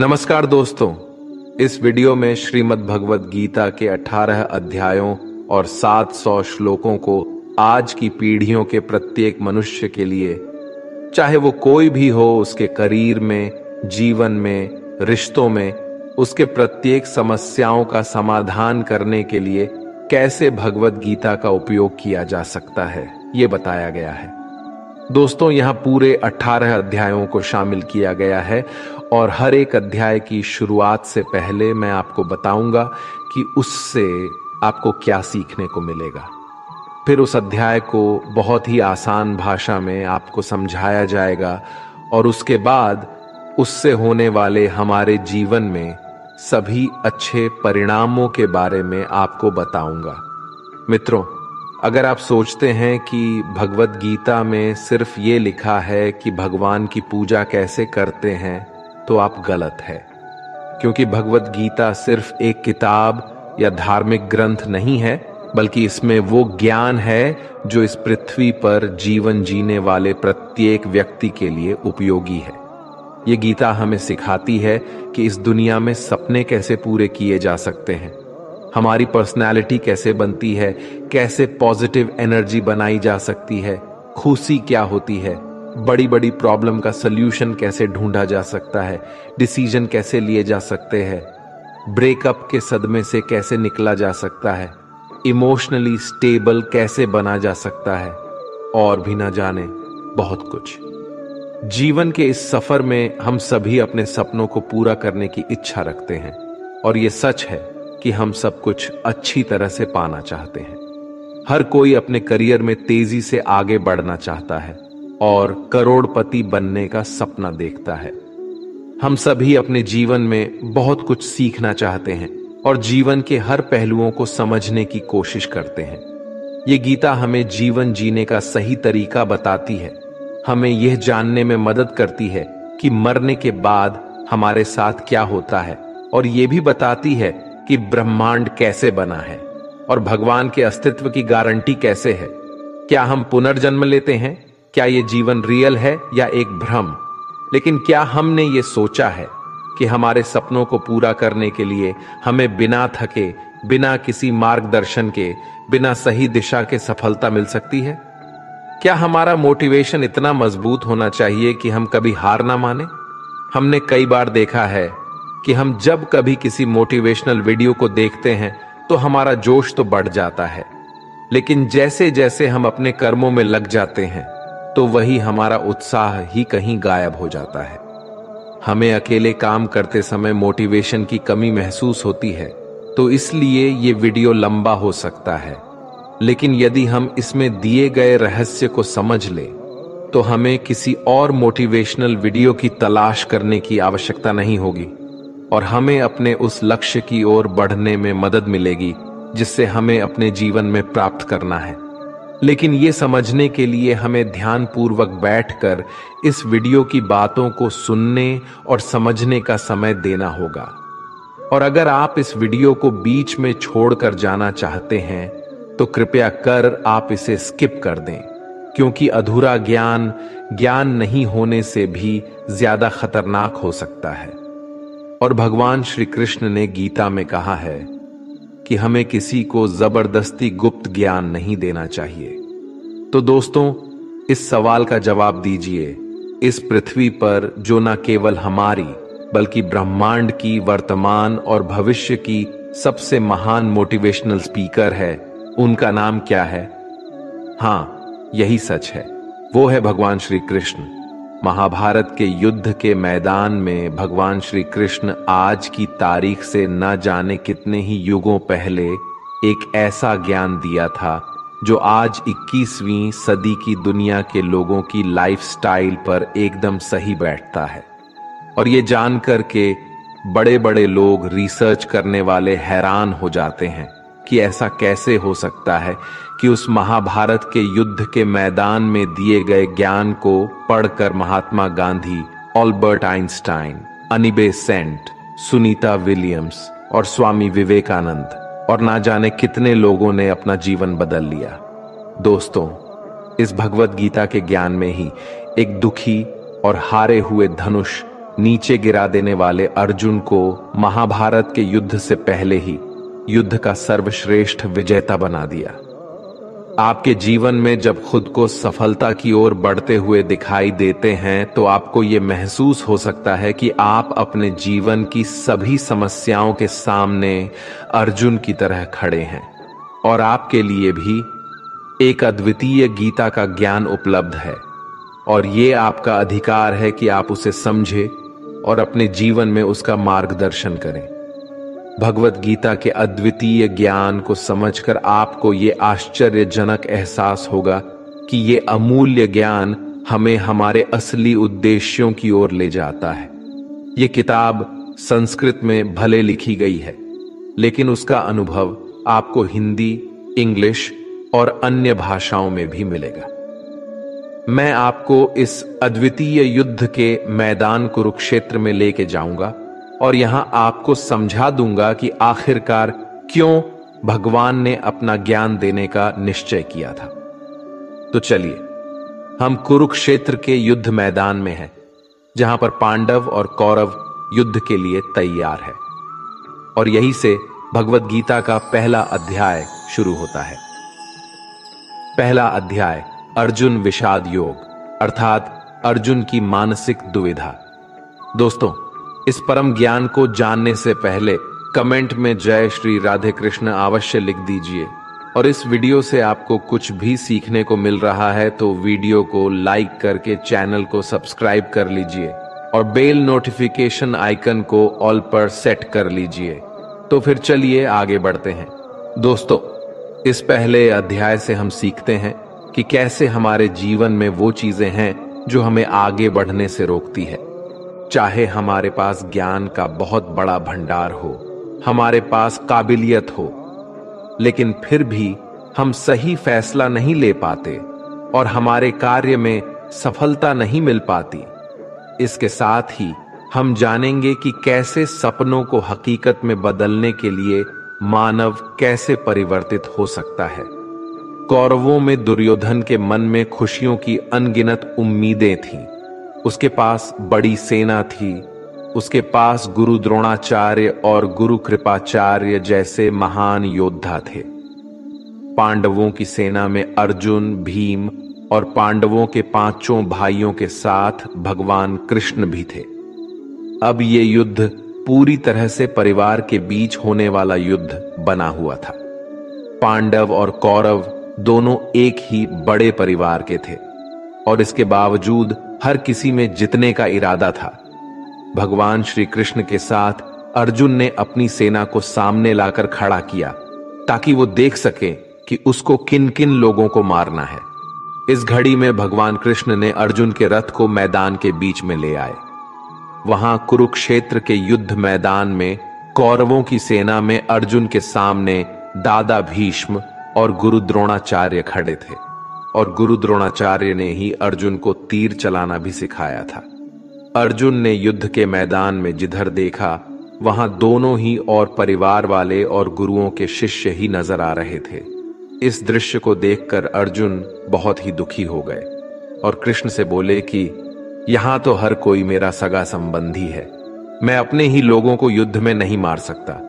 नमस्कार दोस्तों, इस वीडियो में श्रीमद् भगवत गीता के 18 अध्यायों और 700 श्लोकों को आज की पीढ़ियों के प्रत्येक मनुष्य के लिए, चाहे वो कोई भी हो उसके करियर में, जीवन में, रिश्तों में, उसके प्रत्येक समस्याओं का समाधान करने के लिए कैसे भगवत गीता का उपयोग किया जा सकता है, ये बताया गया है। दोस्तों, यहाँ पूरे 18 अध्यायों को शामिल किया गया है और हर एक अध्याय की शुरुआत से पहले मैं आपको बताऊँगा कि उससे आपको क्या सीखने को मिलेगा। फिर उस अध्याय को बहुत ही आसान भाषा में आपको समझाया जाएगा और उसके बाद उससे होने वाले हमारे जीवन में सभी अच्छे परिणामों के बारे में आपको बताऊँगा। मित्रों अगर आप सोचते हैं कि भगवत गीता में सिर्फ़ ये लिखा है कि भगवान की पूजा कैसे करते हैं तो आप गलत है। क्योंकि भगवत गीता सिर्फ़ एक किताब या धार्मिक ग्रंथ नहीं है, बल्कि इसमें वो ज्ञान है जो इस पृथ्वी पर जीवन जीने वाले प्रत्येक व्यक्ति के लिए उपयोगी है। ये गीता हमें सिखाती है कि इस दुनिया में सपने कैसे पूरे किए जा सकते हैं। हमारी पर्सनैलिटी कैसे बनती है? कैसे पॉजिटिव एनर्जी बनाई जा सकती है? खुशी क्या होती है? बड़ी बड़ी प्रॉब्लम का सल्यूशन कैसे ढूंढा जा सकता है? डिसीज़न कैसे लिए जा सकते हैं? ब्रेकअप के सदमे से कैसे निकला जा सकता है? इमोशनली स्टेबल कैसे बना जा सकता है? और भी ना जाने, बहुत कुछ। जीवन के इस सफ़र में हम सभी अपने सपनों को पूरा करने की इच्छा रखते हैं। और ये सच है। कि हम सब कुछ अच्छी तरह से पाना चाहते हैं। हर कोई अपने करियर में तेज़ी से आगे बढ़ना चाहता है और करोड़पति बनने का सपना देखता है। हम सभी अपने जीवन में बहुत कुछ सीखना चाहते हैं और जीवन के हर पहलुओं को समझने की कोशिश करते हैं। ये गीता हमें जीवन जीने का सही तरीका बताती है। हमें यह जानने में मदद करती है कि मरने के बाद हमारे साथ क्या होता है और यह भी बताती है कि ब्रह्मांड कैसे बना है और भगवान के अस्तित्व की गारंटी कैसे है? क्या हम पुनर्जन्म लेते हैं? क्या ये जीवन रियल है या एक भ्रम? लेकिन क्या हमने ये सोचा है कि हमारे सपनों को पूरा करने के लिए हमें बिना थके, बिना किसी मार्गदर्शन के, बिना सही दिशा के सफलता मिल सकती है? क्या हमारा मोटिवेशन इतना मज़बूत होना चाहिए कि हम कभी हार ना माने? हमने कई बार देखा है कि हम जब कभी किसी मोटिवेशनल वीडियो को देखते हैं तो हमारा जोश तो बढ़ जाता है। लेकिन जैसे जैसे हम अपने कर्मों में लग जाते हैं तो वही हमारा उत्साह ही कहीं गायब हो जाता है। हमें अकेले काम करते समय मोटिवेशन की कमी महसूस होती है तो इसलिए ये वीडियो लंबा हो सकता है। लेकिन यदि हम इसमें दिए गए रहस्य को समझ ले तो हमें किसी और मोटिवेशनल वीडियो की तलाश करने की आवश्यकता नहीं होगी। और हमें अपने उस लक्ष्य की ओर बढ़ने में मदद मिलेगी, जिससे हमें अपने जीवन में प्राप्त करना है। लेकिन ये समझने के लिए हमें ध्यान पूर्वक बैठकर इस वीडियो की बातों को सुनने और समझने का समय देना होगा। और अगर आप इस वीडियो को बीच में छोड़कर जाना चाहते हैं तो कृपया कर आप इसे स्किप कर दें, क्योंकि अधूरा ज्ञान ज्ञान नहीं होने से भी ज़्यादा खतरनाक हो सकता है। और भगवान श्री कृष्ण ने गीता में कहा है कि हमें किसी को ज़बरदस्ती गुप्त ज्ञान नहीं देना चाहिए। तो दोस्तों, इस सवाल का जवाब दीजिए। इस पृथ्वी पर जो न केवल हमारी, बल्कि ब्रह्मांड की वर्तमान और भविष्य की सबसे महान मोटिवेशनल स्पीकर है, उनका नाम क्या है? हाँ यही सच है। वो है भगवान श्री कृष्ण। महाभारत के युद्ध के मैदान में भगवान श्री कृष्ण आज की तारीख से न जाने कितने ही युगों पहले एक ऐसा ज्ञान दिया था, जो आज 21वीं सदी की दुनिया के लोगों की लाइफस्टाइल पर एकदम सही बैठता है। और ये जानकर के बड़े बड़े लोग रिसर्च करने वाले हैरान हो जाते हैं कि ऐसा कैसे हो सकता है कि उस महाभारत के युद्ध के मैदान में दिए गए ज्ञान को पढ़कर Mahatma Gandhi Albert Einstein, Annie Besant, Sunita Williams और स्वामी विवेकानंद और ना जाने कितने लोगों ने अपना जीवन बदल लिया। दोस्तों, इस भगवत गीता के ज्ञान में ही एक दुखी और हारे हुए धनुष नीचे गिरा देने वाले अर्जुन को महाभारत के युद्ध से पहले ही युद्ध का सर्वश्रेष्ठ विजेता बना दिया। आपके जीवन में जब खुद को सफलता की ओर बढ़ते हुए दिखाई देते हैं तो आपको ये महसूस हो सकता है कि आप अपने जीवन की सभी समस्याओं के सामने अर्जुन की तरह खड़े हैं। और आपके लिए भी एक अद्वितीय गीता का ज्ञान उपलब्ध है। और ये आपका अधिकार है कि आप उसे समझे और अपने जीवन में उसका मार्गदर्शन करें। भगवत गीता के अद्वितीय ज्ञान को समझकर आपको ये आश्चर्यजनक एहसास होगा कि ये अमूल्य ज्ञान हमें हमारे असली उद्देश्यों की ओर ले जाता है। ये किताब संस्कृत में भले लिखी गई है, लेकिन उसका अनुभव आपको हिंदी, इंग्लिश और अन्य भाषाओं में भी मिलेगा। मैं आपको इस अद्वितीय युद्ध के मैदान कुरुक्षेत्र में लेके जाऊँगा और यहाँ आपको समझा दूँगा कि आखिरकार क्यों भगवान ने अपना ज्ञान देने का निश्चय किया था। तो चलिए, हम कुरुक्षेत्र के युद्ध मैदान में हैं, जहाँ पर पांडव और कौरव युद्ध के लिए तैयार है। और यही से भगवत गीता का पहला अध्याय शुरू होता है। पहला अध्याय, अर्जुन विषाद योग, अर्थात अर्जुन की मानसिक दुविधा। दोस्तों इस परम ज्ञान को जानने से पहले कमेंट में जय श्री राधे कृष्ण अवश्य लिख दीजिए। और इस वीडियो से आपको कुछ भी सीखने को मिल रहा है तो वीडियो को लाइक करके चैनल को सब्सक्राइब कर लीजिए और बेल नोटिफिकेशन आइकन को ऑल पर सेट कर लीजिए। तो फिर चलिए आगे बढ़ते हैं। दोस्तों, इस पहले अध्याय से हम सीखते हैं कि कैसे हमारे जीवन में वो चीज़ें हैं जो हमें आगे बढ़ने से रोकती है। चाहे हमारे पास ज्ञान का बहुत बड़ा भंडार हो, हमारे पास काबिलियत हो, लेकिन फिर भी हम सही फैसला नहीं ले पाते और हमारे कार्य में सफलता नहीं मिल पाती। इसके साथ ही हम जानेंगे कि कैसे सपनों को हकीकत में बदलने के लिए मानव कैसे परिवर्तित हो सकता है। कौरवों में दुर्योधन के मन में खुशियों की अनगिनत उम्मीदें थीं। उसके पास बड़ी सेना थी। उसके पास गुरु द्रोणाचार्य और गुरु कृपाचार्य जैसे महान योद्धा थे। पांडवों की सेना में अर्जुन, भीम और पांडवों के पाँचों भाइयों के साथ भगवान कृष्ण भी थे। अब ये युद्ध पूरी तरह से परिवार के बीच होने वाला युद्ध बना हुआ था। पांडव और कौरव दोनों एक ही बड़े परिवार के थे और इसके बावजूद हर किसी में जितने का इरादा था। भगवान श्री कृष्ण के साथ अर्जुन ने अपनी सेना को सामने लाकर खड़ा किया, ताकि वो देख सके कि उसको किन किन लोगों को मारना है। इस घड़ी में भगवान कृष्ण ने अर्जुन के रथ को मैदान के बीच में ले आए। वहाँ कुरुक्षेत्र के युद्ध मैदान में कौरवों की सेना में अर्जुन के सामने दादा भीष्म और गुरु द्रोणाचार्य खड़े थे। और गुरु द्रोणाचार्य ने ही अर्जुन को तीर चलाना भी सिखाया था। अर्जुन ने युद्ध के मैदान में जिधर देखा, वहाँ दोनों ही और परिवार वाले और गुरुओं के शिष्य ही नज़र आ रहे थे। इस दृश्य को देखकर अर्जुन बहुत ही दुखी हो गए और कृष्ण से बोले कि, यहाँ तो हर कोई मेरा सगा संबंधी है। मैं अपने ही लोगों को युद्ध में नहीं मार सकता।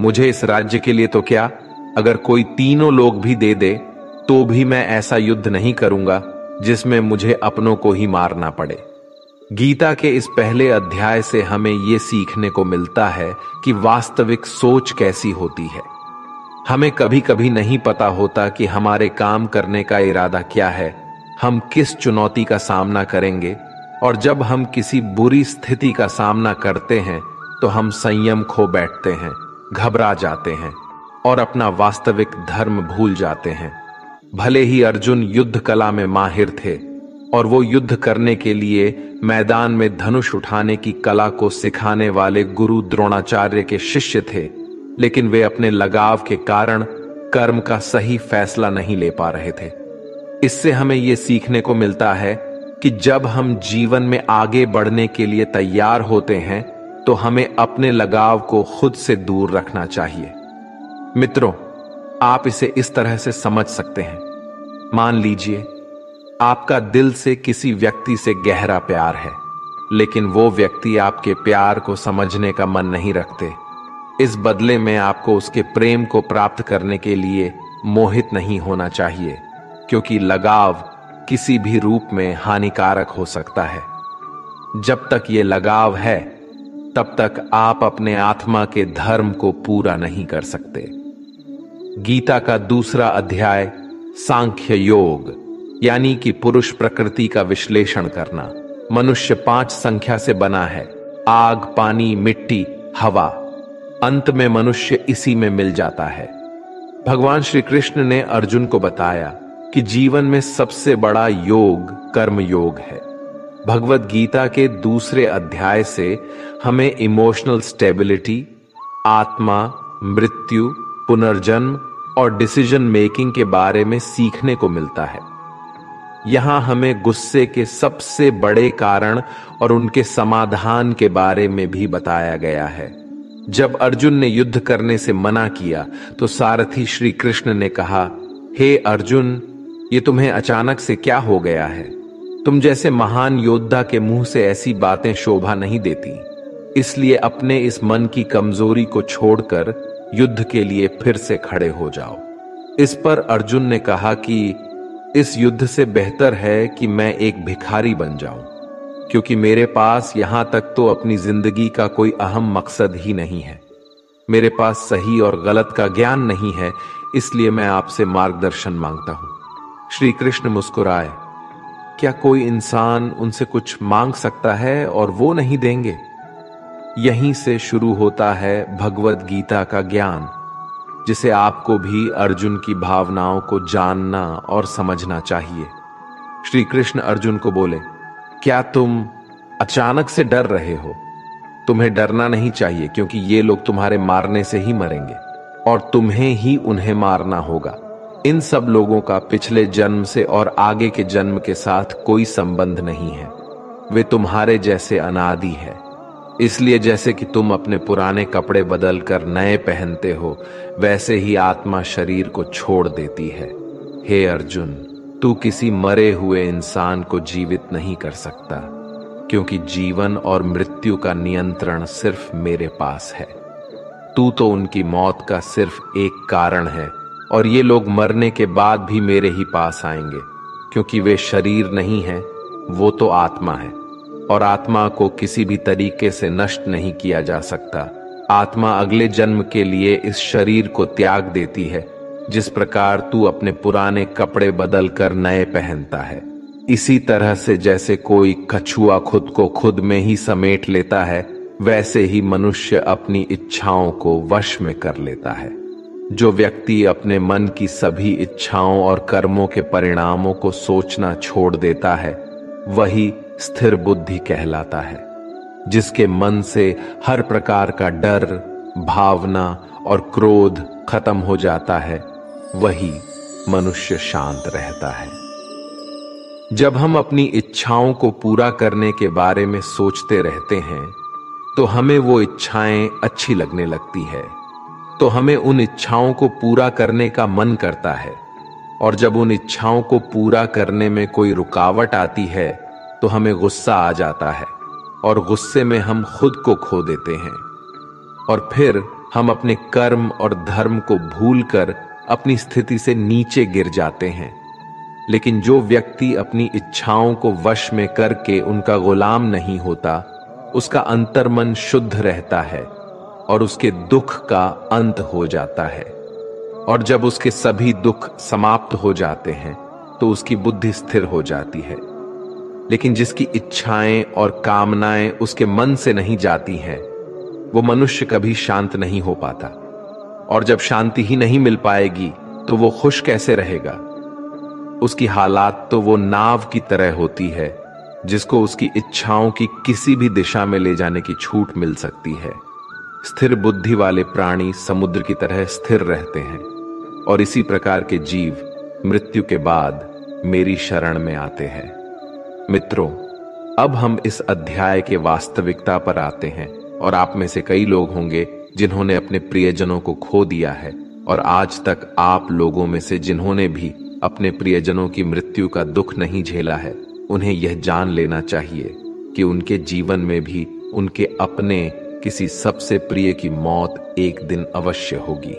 मुझे इस राज्य के लिए तो क्या, अगर कोई तीनों लोग भी दे दे तो भी मैं ऐसा युद्ध नहीं करूँगा, जिसमें मुझे अपनों को ही मारना पड़े। गीता के इस पहले अध्याय से हमें यह सीखने को मिलता है कि वास्तविक सोच कैसी होती है। हमें कभी कभी नहीं पता होता कि हमारे काम करने का इरादा क्या है, हम किस चुनौती का सामना करेंगे, और जब हम किसी बुरी स्थिति का सामना करते हैं तो हम संयम खो बैठते हैं, घबरा जाते हैं, और अपना वास्तविक धर्म भूल जाते हैं। भले ही अर्जुन युद्ध कला में माहिर थे, और वो युद्ध करने के लिए मैदान में धनुष उठाने की कला को सिखाने वाले गुरु द्रोणाचार्य के शिष्य थे, लेकिन वे अपने लगाव के कारण कर्म का सही फैसला नहीं ले पा रहे थे। इससे हमें यह सीखने को मिलता है कि जब हम जीवन में आगे बढ़ने के लिए तैयार होते हैं तो हमें अपने लगाव को खुद से दूर रखना चाहिए। मित्रों आप इसे इस तरह से समझ सकते हैं। मान लीजिए, आपका दिल से किसी व्यक्ति से गहरा प्यार है, लेकिन वो व्यक्ति आपके प्यार को समझने का मन नहीं रखते। इस बदले में आपको उसके प्रेम को प्राप्त करने के लिए मोहित नहीं होना चाहिए, क्योंकि लगाव किसी भी रूप में हानिकारक हो सकता है। जब तक ये लगाव है, तब तक आप अपने आत्मा के धर्म को पूरा नहीं कर सकते। गीता का दूसरा अध्याय, सांख्य योग, यानी कि पुरुष प्रकृति का विश्लेषण करना। मनुष्य पाँच संख्या से बना है, आग, पानी, मिट्टी, हवा। अंत में मनुष्य इसी में मिल जाता है। भगवान श्री कृष्ण ने अर्जुन को बताया कि जीवन में सबसे बड़ा योग कर्म योग है। भगवत गीता के दूसरे अध्याय से हमें इमोशनल स्टेबिलिटी, आत्मा, मृत्यु, पुनर्जन्म और डिसीज़न मेकिंग के बारे में सीखने को मिलता है। यहाँ हमें गुस्से के सबसे बड़े कारण और उनके समाधान के बारे में भी बताया गया है। जब अर्जुन ने युद्ध करने से मना किया तो सारथी श्री कृष्ण ने कहा, हे hey अर्जुन, ये तुम्हें अचानक से क्या हो गया है? तुम जैसे महान योद्धा के मुँह से ऐसी बातें शोभा नहीं देती। इसलिए अपने इस मन की कमज़ोरी को छोड़कर युद्ध के लिए फिर से खड़े हो जाओ। इस पर अर्जुन ने कहा कि इस युद्ध से बेहतर है कि मैं एक भिखारी बन जाऊँ, क्योंकि मेरे पास यहाँ तक तो अपनी ज़िंदगी का कोई अहम मकसद ही नहीं है। मेरे पास सही और गलत का ज्ञान नहीं है, इसलिए मैं आपसे मार्गदर्शन माँगता हूँ। श्री कृष्ण मुस्कुराए, क्या कोई इंसान उनसे कुछ मांग सकता है और वो नहीं देंगे? यहीं से शुरू होता है भगवत गीता का ज्ञान, जिसे आपको भी अर्जुन की भावनाओं को जानना और समझना चाहिए। श्री कृष्ण अर्जुन को बोले, क्या तुम अचानक से डर रहे हो? तुम्हें डरना नहीं चाहिए, क्योंकि ये लोग तुम्हारे मारने से ही मरेंगे, और तुम्हें ही उन्हें मारना होगा। इन सब लोगों का पिछले जन्म से और आगे के जन्म के साथ कोई संबंध नहीं है। वे तुम्हारे जैसे अनादि है। इसलिए जैसे कि तुम अपने पुराने कपड़े बदलकर नए पहनते हो, वैसे ही आत्मा शरीर को छोड़ देती है। हे अर्जुन, तू किसी मरे हुए इंसान को जीवित नहीं कर सकता, क्योंकि जीवन और मृत्यु का नियंत्रण सिर्फ़ मेरे पास है। तू तो उनकी मौत का सिर्फ़ एक कारण है, और ये लोग मरने के बाद भी मेरे ही पास आएँगे, क्योंकि वे शरीर नहीं है, वो तो आत्मा है। और आत्मा को किसी भी तरीके से नष्ट नहीं किया जा सकता। आत्मा अगले जन्म के लिए इस शरीर को त्याग देती है, जिस प्रकार तू अपने पुराने कपड़े बदल कर नए पहनता है। इसी तरह से जैसे कोई कछुआ खुद को खुद में ही समेट लेता है, वैसे ही मनुष्य अपनी इच्छाओं को वश में कर लेता है। जो व्यक्ति अपने मन की सभी इच्छाओं और कर्मों के परिणामों को सोचना छोड़ देता है, वही स्थिर बुद्धि कहलाता है, जिसके मन से हर प्रकार का डर, भावना और क्रोध खत्म हो जाता है, वही मनुष्य शांत रहता है। जब हम अपनी इच्छाओं को पूरा करने के बारे में सोचते रहते हैं तो हमें वो इच्छाएँ अच्छी लगने लगती है। तो हमें उन इच्छाओं को पूरा करने का मन करता है, और जब उन इच्छाओं को पूरा करने में कोई रुकावट आती है तो हमें गुस्सा आ जाता है और गुस्से में हम खुद को खो देते हैं। और फिर हम अपने कर्म और धर्म को भूलकर अपनी स्थिति से नीचे गिर जाते हैं। लेकिन जो व्यक्ति अपनी इच्छाओं को वश में करके उनका गुलाम नहीं होता, उसका अंतर्मन शुद्ध रहता है और उसके दुख का अंत हो जाता है। और जब उसके सभी दुख समाप्त हो जाते हैं तो उसकी बुद्धि स्थिर हो जाती है। लेकिन जिसकी इच्छाएँ और कामनाएँ उसके मन से नहीं जाती हैं, वो मनुष्य कभी शांत नहीं हो पाता। और जब शांति ही नहीं मिल पाएगी तो वो खुश कैसे रहेगा? उसकी हालात तो वो नाव की तरह होती है, जिसको उसकी इच्छाओं की किसी भी दिशा में ले जाने की छूट मिल सकती है। स्थिर बुद्धि वाले प्राणी समुद्र की तरह स्थिर रहते हैं, और इसी प्रकार के जीव मृत्यु के बाद मेरी शरण में आते हैं। मित्रों, अब हम इस अध्याय के वास्तविकता पर आते हैं और आप में से कई लोग होंगे जिन्होंने अपने प्रियजनों को खो दिया है और आज तक आप लोगों में से जिन्होंने भी अपने प्रियजनों की मृत्यु का दुख नहीं झेला है, उन्हें यह जान लेना चाहिए कि उनके जीवन में भी उनके अपने किसी सबसे प्रिय की मौत एक दिन अवश्य होगी।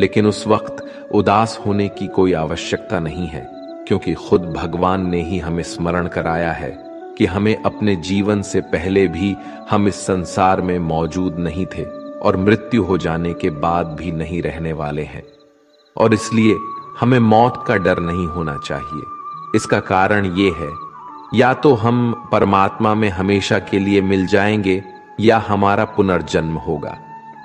लेकिन उस वक्त उदास होने की कोई आवश्यकता नहीं है। क्योंकि खुद भगवान ने ही हमें स्मरण कराया है कि हमें अपने जीवन से पहले भी हम इस संसार में मौजूद नहीं थे और मृत्यु हो जाने के बाद भी नहीं रहने वाले हैं। और इसलिए हमें मौत का डर नहीं होना चाहिए। इसका कारण ये है, या तो हम परमात्मा में हमेशा के लिए मिल जाएँगे, या हमारा पुनर्जन्म होगा।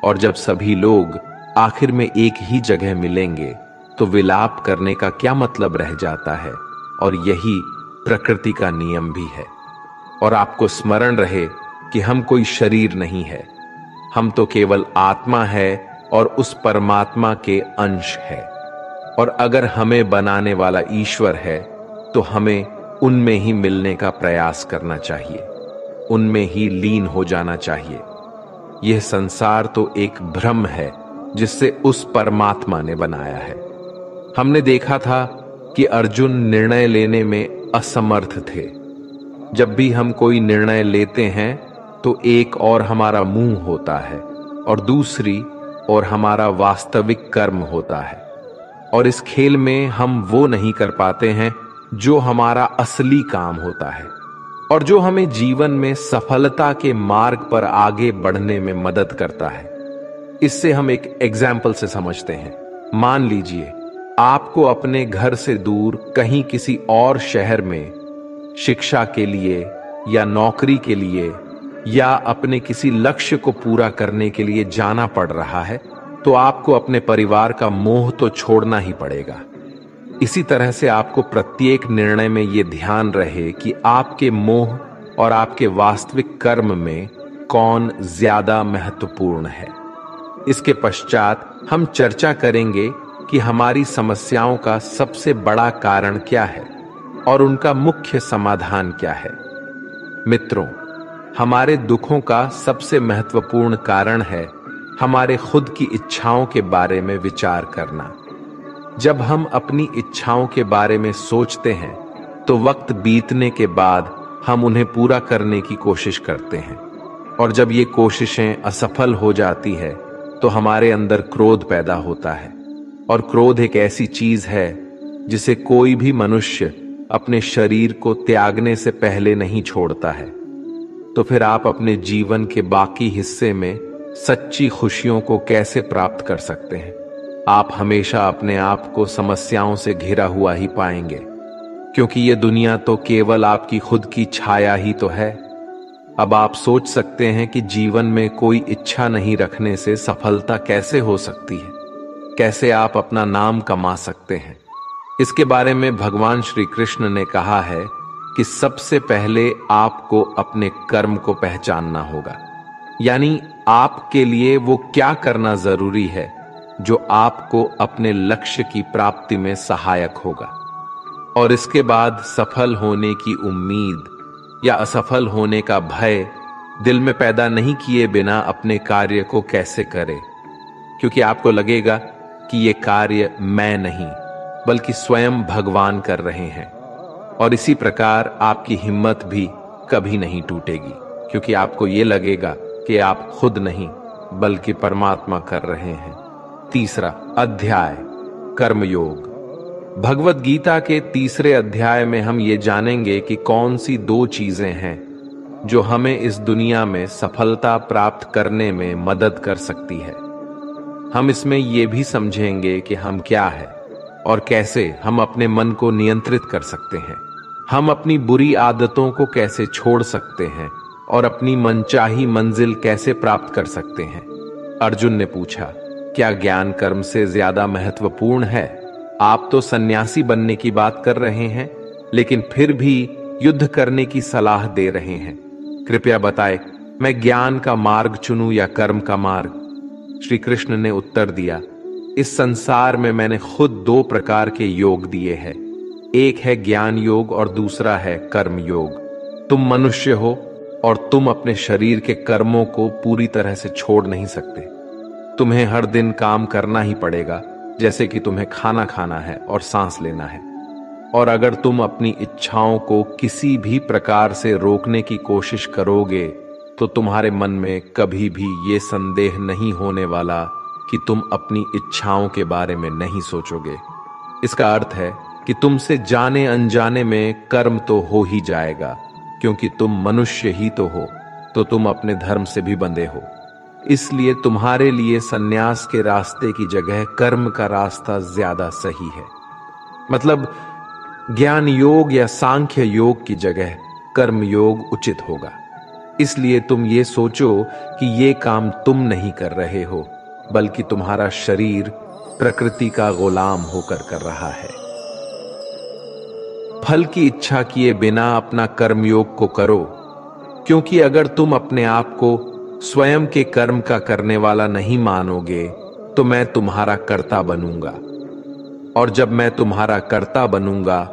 और जब सभी लोग आखिर में एक ही जगह मिलेंगे तो विलाप करने का क्या मतलब रह जाता है? और यही प्रकृति का नियम भी है। और आपको स्मरण रहे कि हम कोई शरीर नहीं है। हम तो केवल आत्मा है और उस परमात्मा के अंश है। और अगर हमें बनाने वाला ईश्वर है तो हमें उनमें ही मिलने का प्रयास करना चाहिए। उनमें ही लीन हो जाना चाहिए। यह संसार तो एक भ्रम है, जिससे उस परमात्मा ने बनाया है। हमने देखा था कि अर्जुन निर्णय लेने में असमर्थ थे। जब भी हम कोई निर्णय लेते हैं तो एक और हमारा मुँह होता है, और दूसरी और हमारा वास्तविक कर्म होता है। और इस खेल में हम वो नहीं कर पाते हैं, जो हमारा असली काम होता है, और जो हमें जीवन में सफलता के मार्ग पर आगे बढ़ने में मदद करता है। इससे हम एक एग्ज़ाम्पल से समझते हैं। मान लीजिए आपको अपने घर से दूर कहीं किसी और शहर में शिक्षा के लिए या नौकरी के लिए या अपने किसी लक्ष्य को पूरा करने के लिए जाना पड़ रहा है तो आपको अपने परिवार का मोह तो छोड़ना ही पड़ेगा। इसी तरह से आपको प्रत्येक निर्णय में यह ध्यान रहे कि आपके मोह और आपके वास्तविक कर्म में कौन ज़्यादा महत्वपूर्ण है। इसके पश्चात हम चर्चा करेंगे कि हमारी समस्याओं का सबसे बड़ा कारण क्या है और उनका मुख्य समाधान क्या है। मित्रों, हमारे दुखों का सबसे महत्वपूर्ण कारण है हमारे खुद की इच्छाओं के बारे में विचार करना। जब हम अपनी इच्छाओं के बारे में सोचते हैं तो वक्त बीतने के बाद हम उन्हें पूरा करने की कोशिश करते हैं। और जब ये कोशिशें असफल हो जाती है तो हमारे अंदर क्रोध पैदा होता है। और क्रोध एक ऐसी चीज़ है, जिसे कोई भी मनुष्य अपने शरीर को त्यागने से पहले नहीं छोड़ता है। तो फिर आप अपने जीवन के बाकी हिस्से में सच्ची खुशियों को कैसे प्राप्त कर सकते हैं? आप हमेशा अपने आप को समस्याओं से घिरा हुआ ही पाएँगे, क्योंकि यह दुनिया तो केवल आपकी खुद की छाया ही तो है। अब आप सोच सकते हैं कि जीवन में कोई इच्छा नहीं रखने से सफलता कैसे हो सकती है। कैसे आप अपना नाम कमा सकते हैं। इसके बारे में भगवान श्री कृष्ण ने कहा है कि सबसे पहले आपको अपने कर्म को पहचानना होगा। यानी आपके लिए वो क्या करना ज़रूरी है, जो आपको अपने लक्ष्य की प्राप्ति में सहायक होगा। और इसके बाद सफल होने की उम्मीद या असफल होने का भय दिल में पैदा नहीं किए बिना अपने कार्य को कैसे करें? क्योंकि आपको लगेगा कि ये कार्य मैं नहीं, बल्कि स्वयं भगवान कर रहे हैं। और इसी प्रकार आपकी हिम्मत भी कभी नहीं टूटेगी, क्योंकि आपको ये लगेगा कि आप खुद नहीं, बल्कि परमात्मा कर रहे हैं। तीसरा अध्याय, कर्मयोग। भगवत गीता के तीसरे अध्याय में हम ये जानेंगे कि कौन सी दो चीज़ें हैं, जो हमें इस दुनिया में सफलता प्राप्त करने में मदद कर सकती है। हम इसमें यह भी समझेंगे कि हम क्या है और कैसे हम अपने मन को नियंत्रित कर सकते हैं। हम अपनी बुरी आदतों को कैसे छोड़ सकते हैं और अपनी मनचाही मंजिल कैसे प्राप्त कर सकते हैं। अर्जुन ने पूछा, क्या ज्ञान कर्म से ज़्यादा महत्वपूर्ण है? आप तो सन्यासी बनने की बात कर रहे हैं, लेकिन फिर भी युद्ध करने की सलाह दे रहे हैं। कृपया बताए, मैं ज्ञान का मार्ग चुनूं या कर्म का मार्ग? श्री कृष्ण ने उत्तर दिया, इस संसार में मैंने खुद दो प्रकार के योग दिए हैं। एक है ज्ञान योग और दूसरा है कर्म योग। तुम मनुष्य हो और तुम अपने शरीर के कर्मों को पूरी तरह से छोड़ नहीं सकते। तुम्हें हर दिन काम करना ही पड़ेगा, जैसे कि तुम्हें खाना खाना है और सांस लेना है। और अगर तुम अपनी इच्छाओं को किसी भी प्रकार से रोकने की कोशिश करोगे तो तुम्हारे मन में कभी भी ये संदेह नहीं होने वाला कि तुम अपनी इच्छाओं के बारे में नहीं सोचोगे। इसका अर्थ है कि तुमसे जाने अनजाने में कर्म तो हो ही जाएगा, क्योंकि तुम मनुष्य ही तो हो तो तुम अपने धर्म से भी बंधे हो। इसलिए तुम्हारे लिए सन्यास के रास्ते की जगह कर्म का रास्ता ज़्यादा सही है। मतलब ज्ञान योग या सांख्य योग की जगह कर्म योग उचित होगा। इसलिए तुम ये सोचो कि ये काम तुम नहीं कर रहे हो, बल्कि तुम्हारा शरीर प्रकृति का गुलाम होकर कर रहा है। फल की इच्छा किए बिना अपना कर्मयोग को करो, क्योंकि अगर तुम अपने आप को स्वयं के कर्म का करने वाला नहीं मानोगे तो मैं तुम्हारा कर्ता बनूँगा। और जब मैं तुम्हारा कर्ता बनूँगा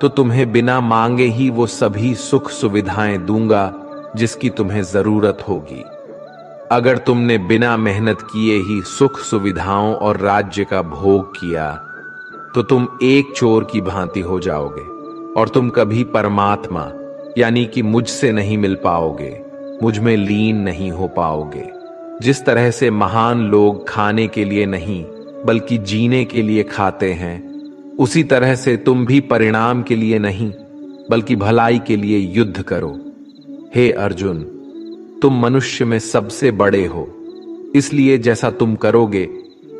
तो तुम्हें बिना मांगे ही वो सभी सुख सुविधाएँ दूँगा जिसकी तुम्हें ज़रूरत होगी। अगर तुमने बिना मेहनत किए ही सुख सुविधाओं और राज्य का भोग किया तो तुम एक चोर की भांति हो जाओगे, और तुम कभी परमात्मा, यानी कि मुझसे नहीं मिल पाओगे, मुझमें लीन नहीं हो पाओगे। जिस तरह से महान लोग खाने के लिए नहीं, बल्कि जीने के लिए खाते हैं, उसी तरह से तुम भी परिणाम के लिए नहीं, बल्कि भलाई के लिए युद्ध करो। हे अर्जुन, तुम मनुष्य में सबसे बड़े हो। इसलिए जैसा तुम करोगे,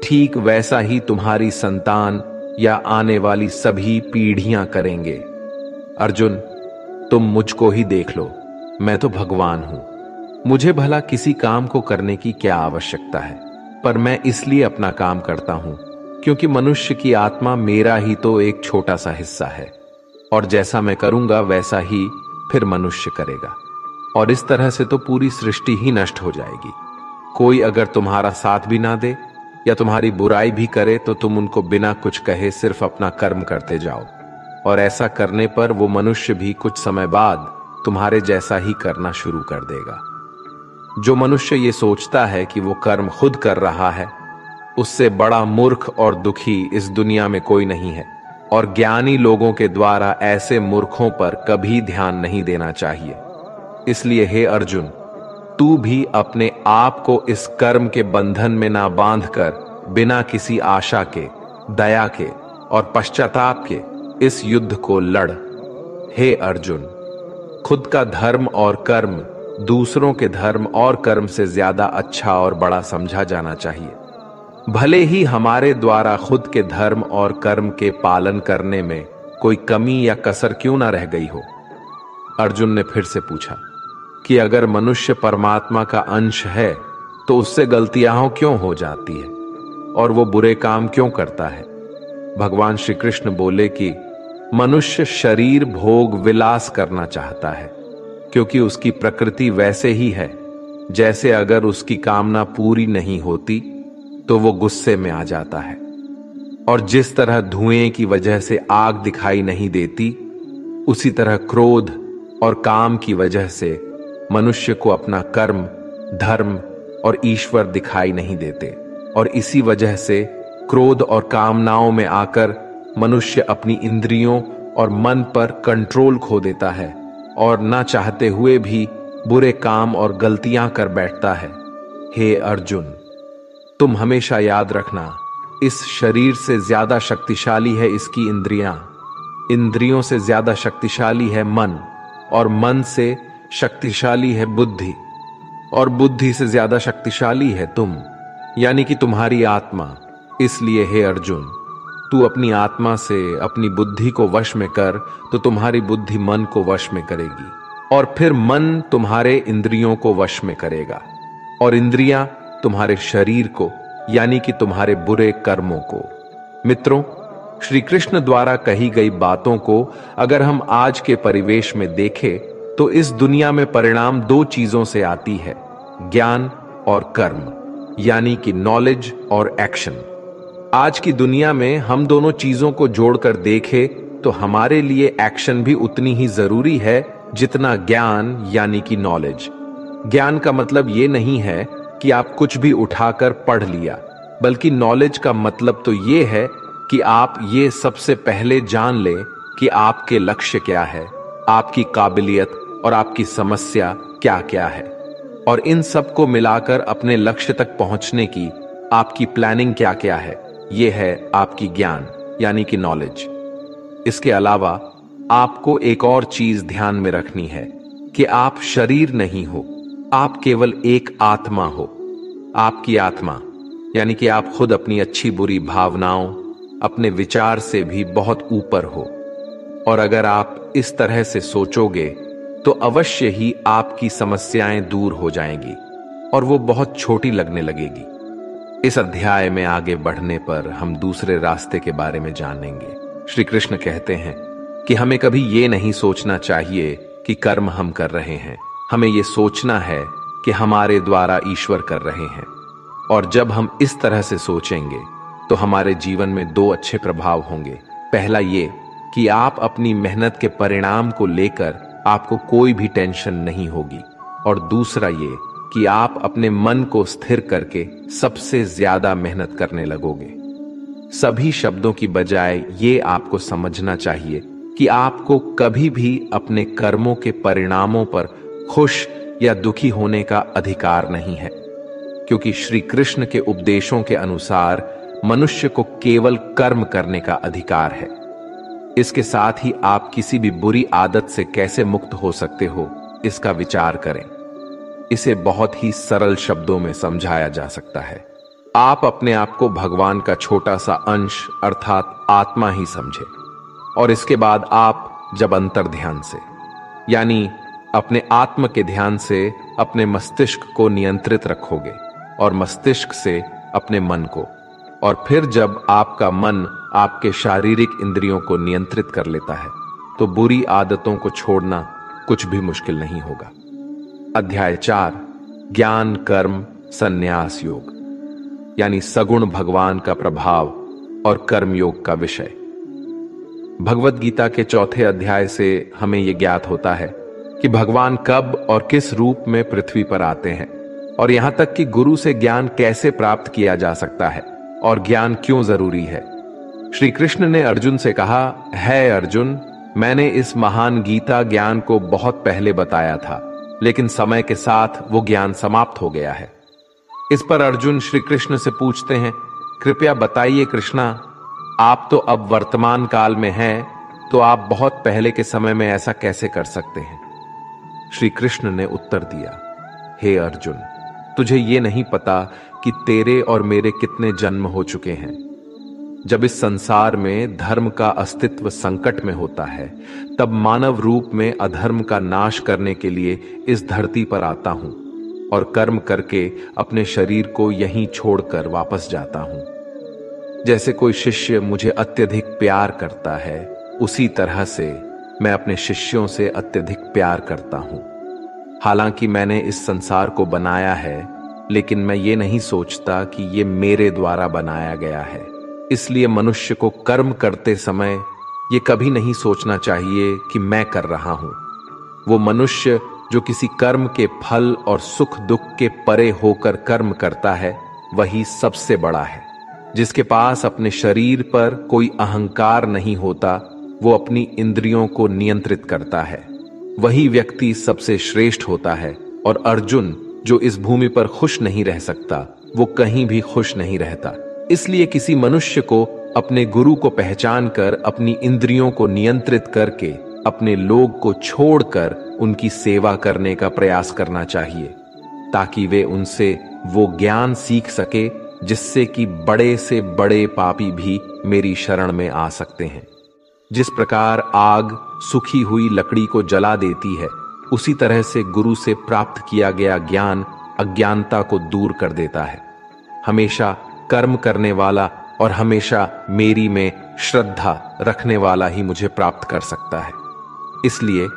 ठीक वैसा ही तुम्हारी संतान या आने वाली सभी पीढ़ियाँ करेंगे। अर्जुन, तुम मुझको ही देख लो। मैं तो भगवान हूँ। मुझे भला किसी काम को करने की क्या आवश्यकता है? पर मैं इसलिए अपना काम करता हूँ, क्योंकि मनुष्य की आत्मा मेरा ही तो एक छोटा सा हिस्सा है। और जैसा मैं करूँगा, वैसा ही फिर मनुष्य करेगा। और इस तरह से तो पूरी सृष्टि ही नष्ट हो जाएगी। कोई अगर तुम्हारा साथ भी ना दे या तुम्हारी बुराई भी करे तो तुम उनको बिना कुछ कहे सिर्फ़ अपना कर्म करते जाओ। और ऐसा करने पर वो मनुष्य भी कुछ समय बाद तुम्हारे जैसा ही करना शुरू कर देगा। जो मनुष्य ये सोचता है कि वो कर्म खुद कर रहा है, उससे बड़ा मूर्ख और दुखी इस दुनिया में कोई नहीं है। और ज्ञानी लोगों के द्वारा ऐसे मूर्खों पर कभी ध्यान नहीं देना चाहिए। इसलिए, हे अर्जुन, तू भी अपने आप को इस कर्म के बंधन में ना बांधकर, बिना किसी आशा के, दया के और पश्चाताप के, इस युद्ध को लड़। हे अर्जुन, खुद का धर्म और कर्म, दूसरों के धर्म और कर्म से ज़्यादा अच्छा और बड़ा समझा जाना चाहिए। भले ही हमारे द्वारा खुद के धर्म और कर्म के पालन करने में कोई कमी या कसर क्यों ना रह गई हो? अर्जुन ने फिर से पूछा। कि अगर मनुष्य परमात्मा का अंश है तो उससे गलतियाँ क्यों हो जाती है? और वो बुरे काम क्यों करता है? भगवान श्री कृष्ण बोले कि मनुष्य शरीर भोग विलास करना चाहता है, क्योंकि उसकी प्रकृति वैसे ही है। जैसे अगर उसकी कामना पूरी नहीं होती तो वो गुस्से में आ जाता है। और जिस तरह धुएँ की वजह से आग दिखाई नहीं देती, उसी तरह क्रोध और काम की वजह से मनुष्य को अपना कर्म, धर्म और ईश्वर दिखाई नहीं देते। और इसी वजह से क्रोध और कामनाओं में आकर मनुष्य अपनी इंद्रियों और मन पर कंट्रोल खो देता है और ना चाहते हुए भी बुरे काम और गलतियाँ कर बैठता है। हे अर्जुन, तुम हमेशा याद रखना, इस शरीर से ज़्यादा शक्तिशाली है इसकी इंद्रियाँ। इंद्रियों से ज़्यादा शक्तिशाली है मन, और मन से शक्तिशाली है बुद्धि, और बुद्धि से ज़्यादा शक्तिशाली है तुम, यानी कि तुम्हारी आत्मा। इसलिए हे अर्जुन, तू अपनी आत्मा से अपनी बुद्धि को वश में कर तो तुम्हारी बुद्धि मन को वश में करेगी, और फिर मन तुम्हारे इंद्रियों को वश में करेगा, और इंद्रियाँ तुम्हारे शरीर को, यानी कि तुम्हारे बुरे कर्मों को। मित्रों, श्री कृष्ण द्वारा कही गई बातों को अगर हम आज के परिवेश में देखें तो इस दुनिया में परिणाम दो चीज़ों से आती है, ज्ञान और कर्म, यानी कि नॉलेज और एक्शन आज की दुनिया में हम दोनों चीज़ों को जोड़कर देखें तो हमारे लिए एक्शन भी उतनी ही ज़रूरी है, जितना ज्ञान, यानी कि नॉलेज ज्ञान का मतलब ये नहीं है कि आप कुछ भी उठाकर पढ़ लिया, बल्कि नॉलेज का मतलब तो ये है कि आप ये सबसे पहले जान लें कि आपके लक्ष्य क्या है, आपकी काबिलियत और आपकी समस्या क्या क्या है? और इन सबको मिलाकर अपने लक्ष्य तक पहुँचने की आपकी प्लानिंग क्या क्या है? यह है आपकी ज्ञान, यानी कि नॉलेज इसके अलावा, आपको एक और चीज़ ध्यान में रखनी है, कि आप शरीर नहीं हो, आप केवल एक आत्मा हो। आपकी आत्मा, यानी कि आप खुद अपनी अच्छी बुरी भावनाओं, अपने विचार से भी बहुत ऊपर हो। और अगर आप इस तरह से सोचोगे तो अवश्य ही आपकी समस्याएँ दूर हो जाएँगी और वो बहुत छोटी लगने लगेगी। इस अध्याय में आगे बढ़ने पर हम दूसरे रास्ते के बारे में जानेंगे। श्री कृष्ण कहते हैं कि हमें कभी ये नहीं सोचना चाहिए कि कर्म हम कर रहे हैं। हमें यह सोचना है कि हमारे द्वारा ईश्वर कर रहे हैं। और जब हम इस तरह से सोचेंगे तो हमारे जीवन में दो अच्छे प्रभाव होंगे। पहला ये कि आप अपनी मेहनत के परिणाम को लेकर आपको कोई भी टेंशन नहीं होगी। और दूसरा ये कि आप अपने मन को स्थिर करके सबसे ज़्यादा मेहनत करने लगोगे। सभी शब्दों की बजाय ये आपको समझना चाहिए कि आपको कभी भी अपने कर्मों के परिणामों पर खुश या दुखी होने का अधिकार नहीं है। क्योंकि श्री कृष्ण के उपदेशों के अनुसार मनुष्य को केवल कर्म करने का अधिकार है। इसके साथ ही आप किसी भी बुरी आदत से कैसे मुक्त हो सकते हो, इसका विचार करें। इसे बहुत ही सरल शब्दों में समझाया जा सकता है। आप अपने आप को भगवान का छोटा सा अंश अर्थात आत्मा ही समझे। और इसके बाद आप जब अंतर ध्यान से, यानी अपने आत्म के ध्यान से अपने मस्तिष्क को नियंत्रित रखोगे और मस्तिष्क से अपने मन को, और फिर जब आपका मन आपके शारीरिक इंद्रियों को नियंत्रित कर लेता है तो बुरी आदतों को छोड़ना कुछ भी मुश्किल नहीं होगा। अध्याय चार, ज्ञान, कर्म, संन्यास योग, यानी सगुण भगवान का प्रभाव और कर्म योग का विषय। भगवत गीता के चौथे अध्याय से हमें यह ज्ञात होता है कि भगवान कब और किस रूप में पृथ्वी पर आते हैं, और यहाँ तक कि गुरु से ज्ञान कैसे प्राप्त किया जा सकता है, और ज्ञान क्यों ज़रूरी है। श्री कृष्ण ने अर्जुन से कहा, है अर्जुन, मैंने इस महान गीता ज्ञान को बहुत पहले बताया था, लेकिन समय के साथ वो ज्ञान समाप्त हो गया है। इस पर अर्जुन श्री कृष्ण से पूछते हैं, कृपया बताइए कृष्णा, आप तो अब वर्तमान काल में हैं तो आप बहुत पहले के समय में ऐसा कैसे कर सकते हैं? श्री कृष्ण ने उत्तर दिया, हे अर्जुन, तुझे ये नहीं पता कि तेरे और मेरे कितने जन्म हो चुके हैं। जब इस संसार में धर्म का अस्तित्व संकट में होता है, तब मानव रूप में अधर्म का नाश करने के लिए इस धरती पर आता हूँ और कर्म करके अपने शरीर को यहीं छोड़कर वापस जाता हूँ। जैसे कोई शिष्य मुझे अत्यधिक प्यार करता है, उसी तरह से मैं अपने शिष्यों से अत्यधिक प्यार करता हूँ। हालाँकि मैंने इस संसार को बनाया है, लेकिन मैं ये नहीं सोचता कि ये मेरे द्वारा बनाया गया है। इसलिए मनुष्य को कर्म करते समय ये कभी नहीं सोचना चाहिए कि मैं कर रहा हूँ। वो मनुष्य जो किसी कर्म के फल और सुख दुख के परे होकर कर्म करता है, वही सबसे बड़ा है। जिसके पास अपने शरीर पर कोई अहंकार नहीं होता, वो अपनी इंद्रियों को नियंत्रित करता है। वही व्यक्ति सबसे श्रेष्ठ होता है, और अर्जुन, जो इस भूमि पर खुश नहीं रह सकता, वो कहीं भी खुश नहीं रहता। इसलिए किसी मनुष्य को, अपने गुरु को पहचान कर अपनी इंद्रियों को नियंत्रित करके, अपने लोग को छोड़कर उनकी सेवा करने का प्रयास करना चाहिए, ताकि वे उनसे वो ज्ञान सीख सके, जिससे कि बड़े से बड़े पापी भी मेरी शरण में आ सकते हैं। जिस प्रकार आग सुखी हुई लकड़ी को जला देती है, उसी तरह से गुरु से प्राप्त किया गया ज्ञान अज्ञानता को दूर कर देता है। हमेशा कर्म करने वाला और हमेशा मेरी में श्रद्धा रखने वाला ही मुझे प्राप्त कर सकता है। इसलिए,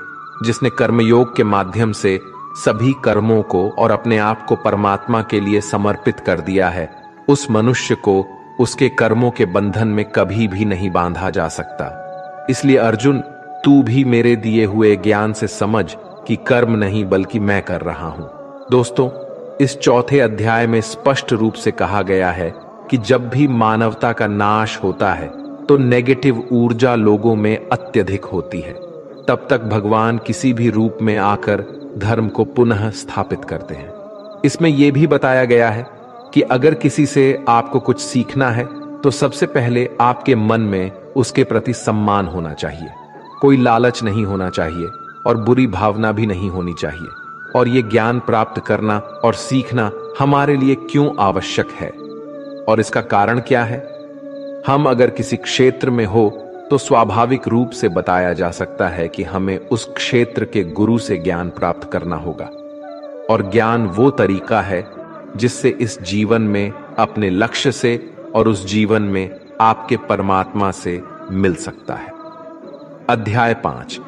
जिसने कर्मयोग के माध्यम से सभी कर्मों को और अपने आप को परमात्मा के लिए समर्पित कर दिया है, उस मनुष्य को उसके कर्मों के बंधन में कभी भी नहीं बांधा जा सकता। इसलिए अर्जुन, तू भी मेरे दिए हुए ज्ञान से समझ कि कर्म नहीं बल्कि मैं कर रहा हूँ। दोस्तों इस चौथे अध्याय में स्पष्ट रूप से कहा गया है कि जब भी मानवता का नाश होता है तो नेगेटिव ऊर्जा लोगों में अत्यधिक होती है। तब तक भगवान किसी भी रूप में आकर धर्म को पुनः स्थापित करते हैं। इसमें यह भी बताया गया है कि अगर किसी से आपको कुछ सीखना है तो सबसे पहले आपके मन में उसके प्रति सम्मान होना चाहिए। कोई लालच नहीं होना चाहिए और बुरी भावना भी नहीं होनी चाहिए। और ये ज्ञान प्राप्त करना और सीखना हमारे लिए क्यों आवश्यक है? और इसका कारण क्या है? हम अगर किसी क्षेत्र में हो तो स्वाभाविक रूप से बताया जा सकता है कि हमें उस क्षेत्र के गुरु से ज्ञान प्राप्त करना होगा। और ज्ञान वो तरीका है, जिससे इस जीवन में, अपने लक्ष्य से और उस जीवन में आपके परमात्मा से मिल सकता है। अध्याय पाँच,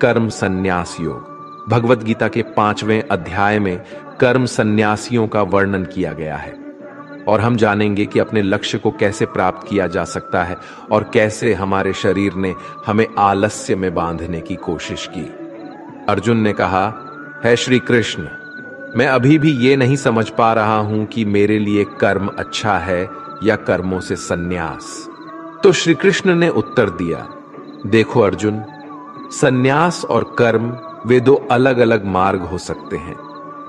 कर्म संन्यास योग। भगवत गीता के पाँचवें अध्याय में कर्म संन्यासियों का वर्णन किया गया है। और हम जानेंगे कि अपने लक्ष्य को कैसे प्राप्त किया जा सकता है और कैसे हमारे शरीर ने हमें आलस्य में बांधने की कोशिश की। अर्जुन ने कहा, है श्री कृष्ण, मैं अभी भी ये नहीं समझ पा रहा हूँ कि मेरे लिए कर्म अच्छा है या कर्मों से सन्यास। तो श्री कृष्ण ने उत्तर दिया, देखो अर्जुन, सन्यास और कर्म वे दो अलग अलग मार्ग हो सकते हैं,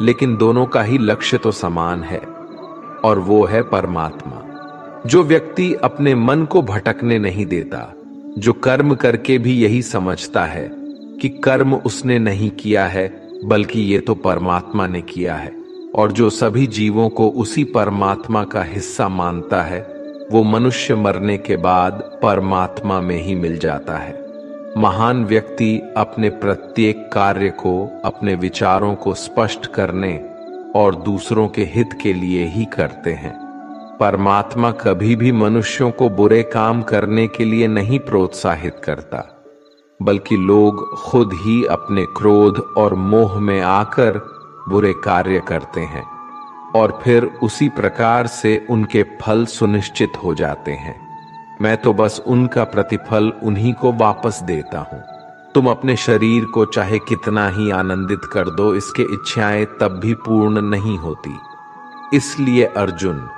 लेकिन दोनों का ही लक्ष्य तो समान है, और वो है परमात्मा। जो व्यक्ति अपने मन को भटकने नहीं देता, जो कर्म करके भी यही समझता है कि कर्म उसने नहीं किया है, बल्कि ये तो परमात्मा ने किया है, और जो सभी जीवों को उसी परमात्मा का हिस्सा मानता है, वो मनुष्य मरने के बाद परमात्मा में ही मिल जाता है। महान व्यक्ति अपने प्रत्येक कार्य को, अपने विचारों को स्पष्ट करने और दूसरों के हित के लिए ही करते हैं। परमात्मा कभी भी मनुष्यों को बुरे काम करने के लिए नहीं प्रोत्साहित करता, बल्कि लोग खुद ही अपने क्रोध और मोह में आकर बुरे कार्य करते हैं और फिर उसी प्रकार से उनके फल सुनिश्चित हो जाते हैं। मैं तो बस उनका प्रतिफल उन्हीं को वापस देता हूँ। तुम अपने शरीर को चाहे कितना ही आनंदित कर दो, इसके इच्छाएँ तब भी पूर्ण नहीं होती। इसलिए अर्जुन,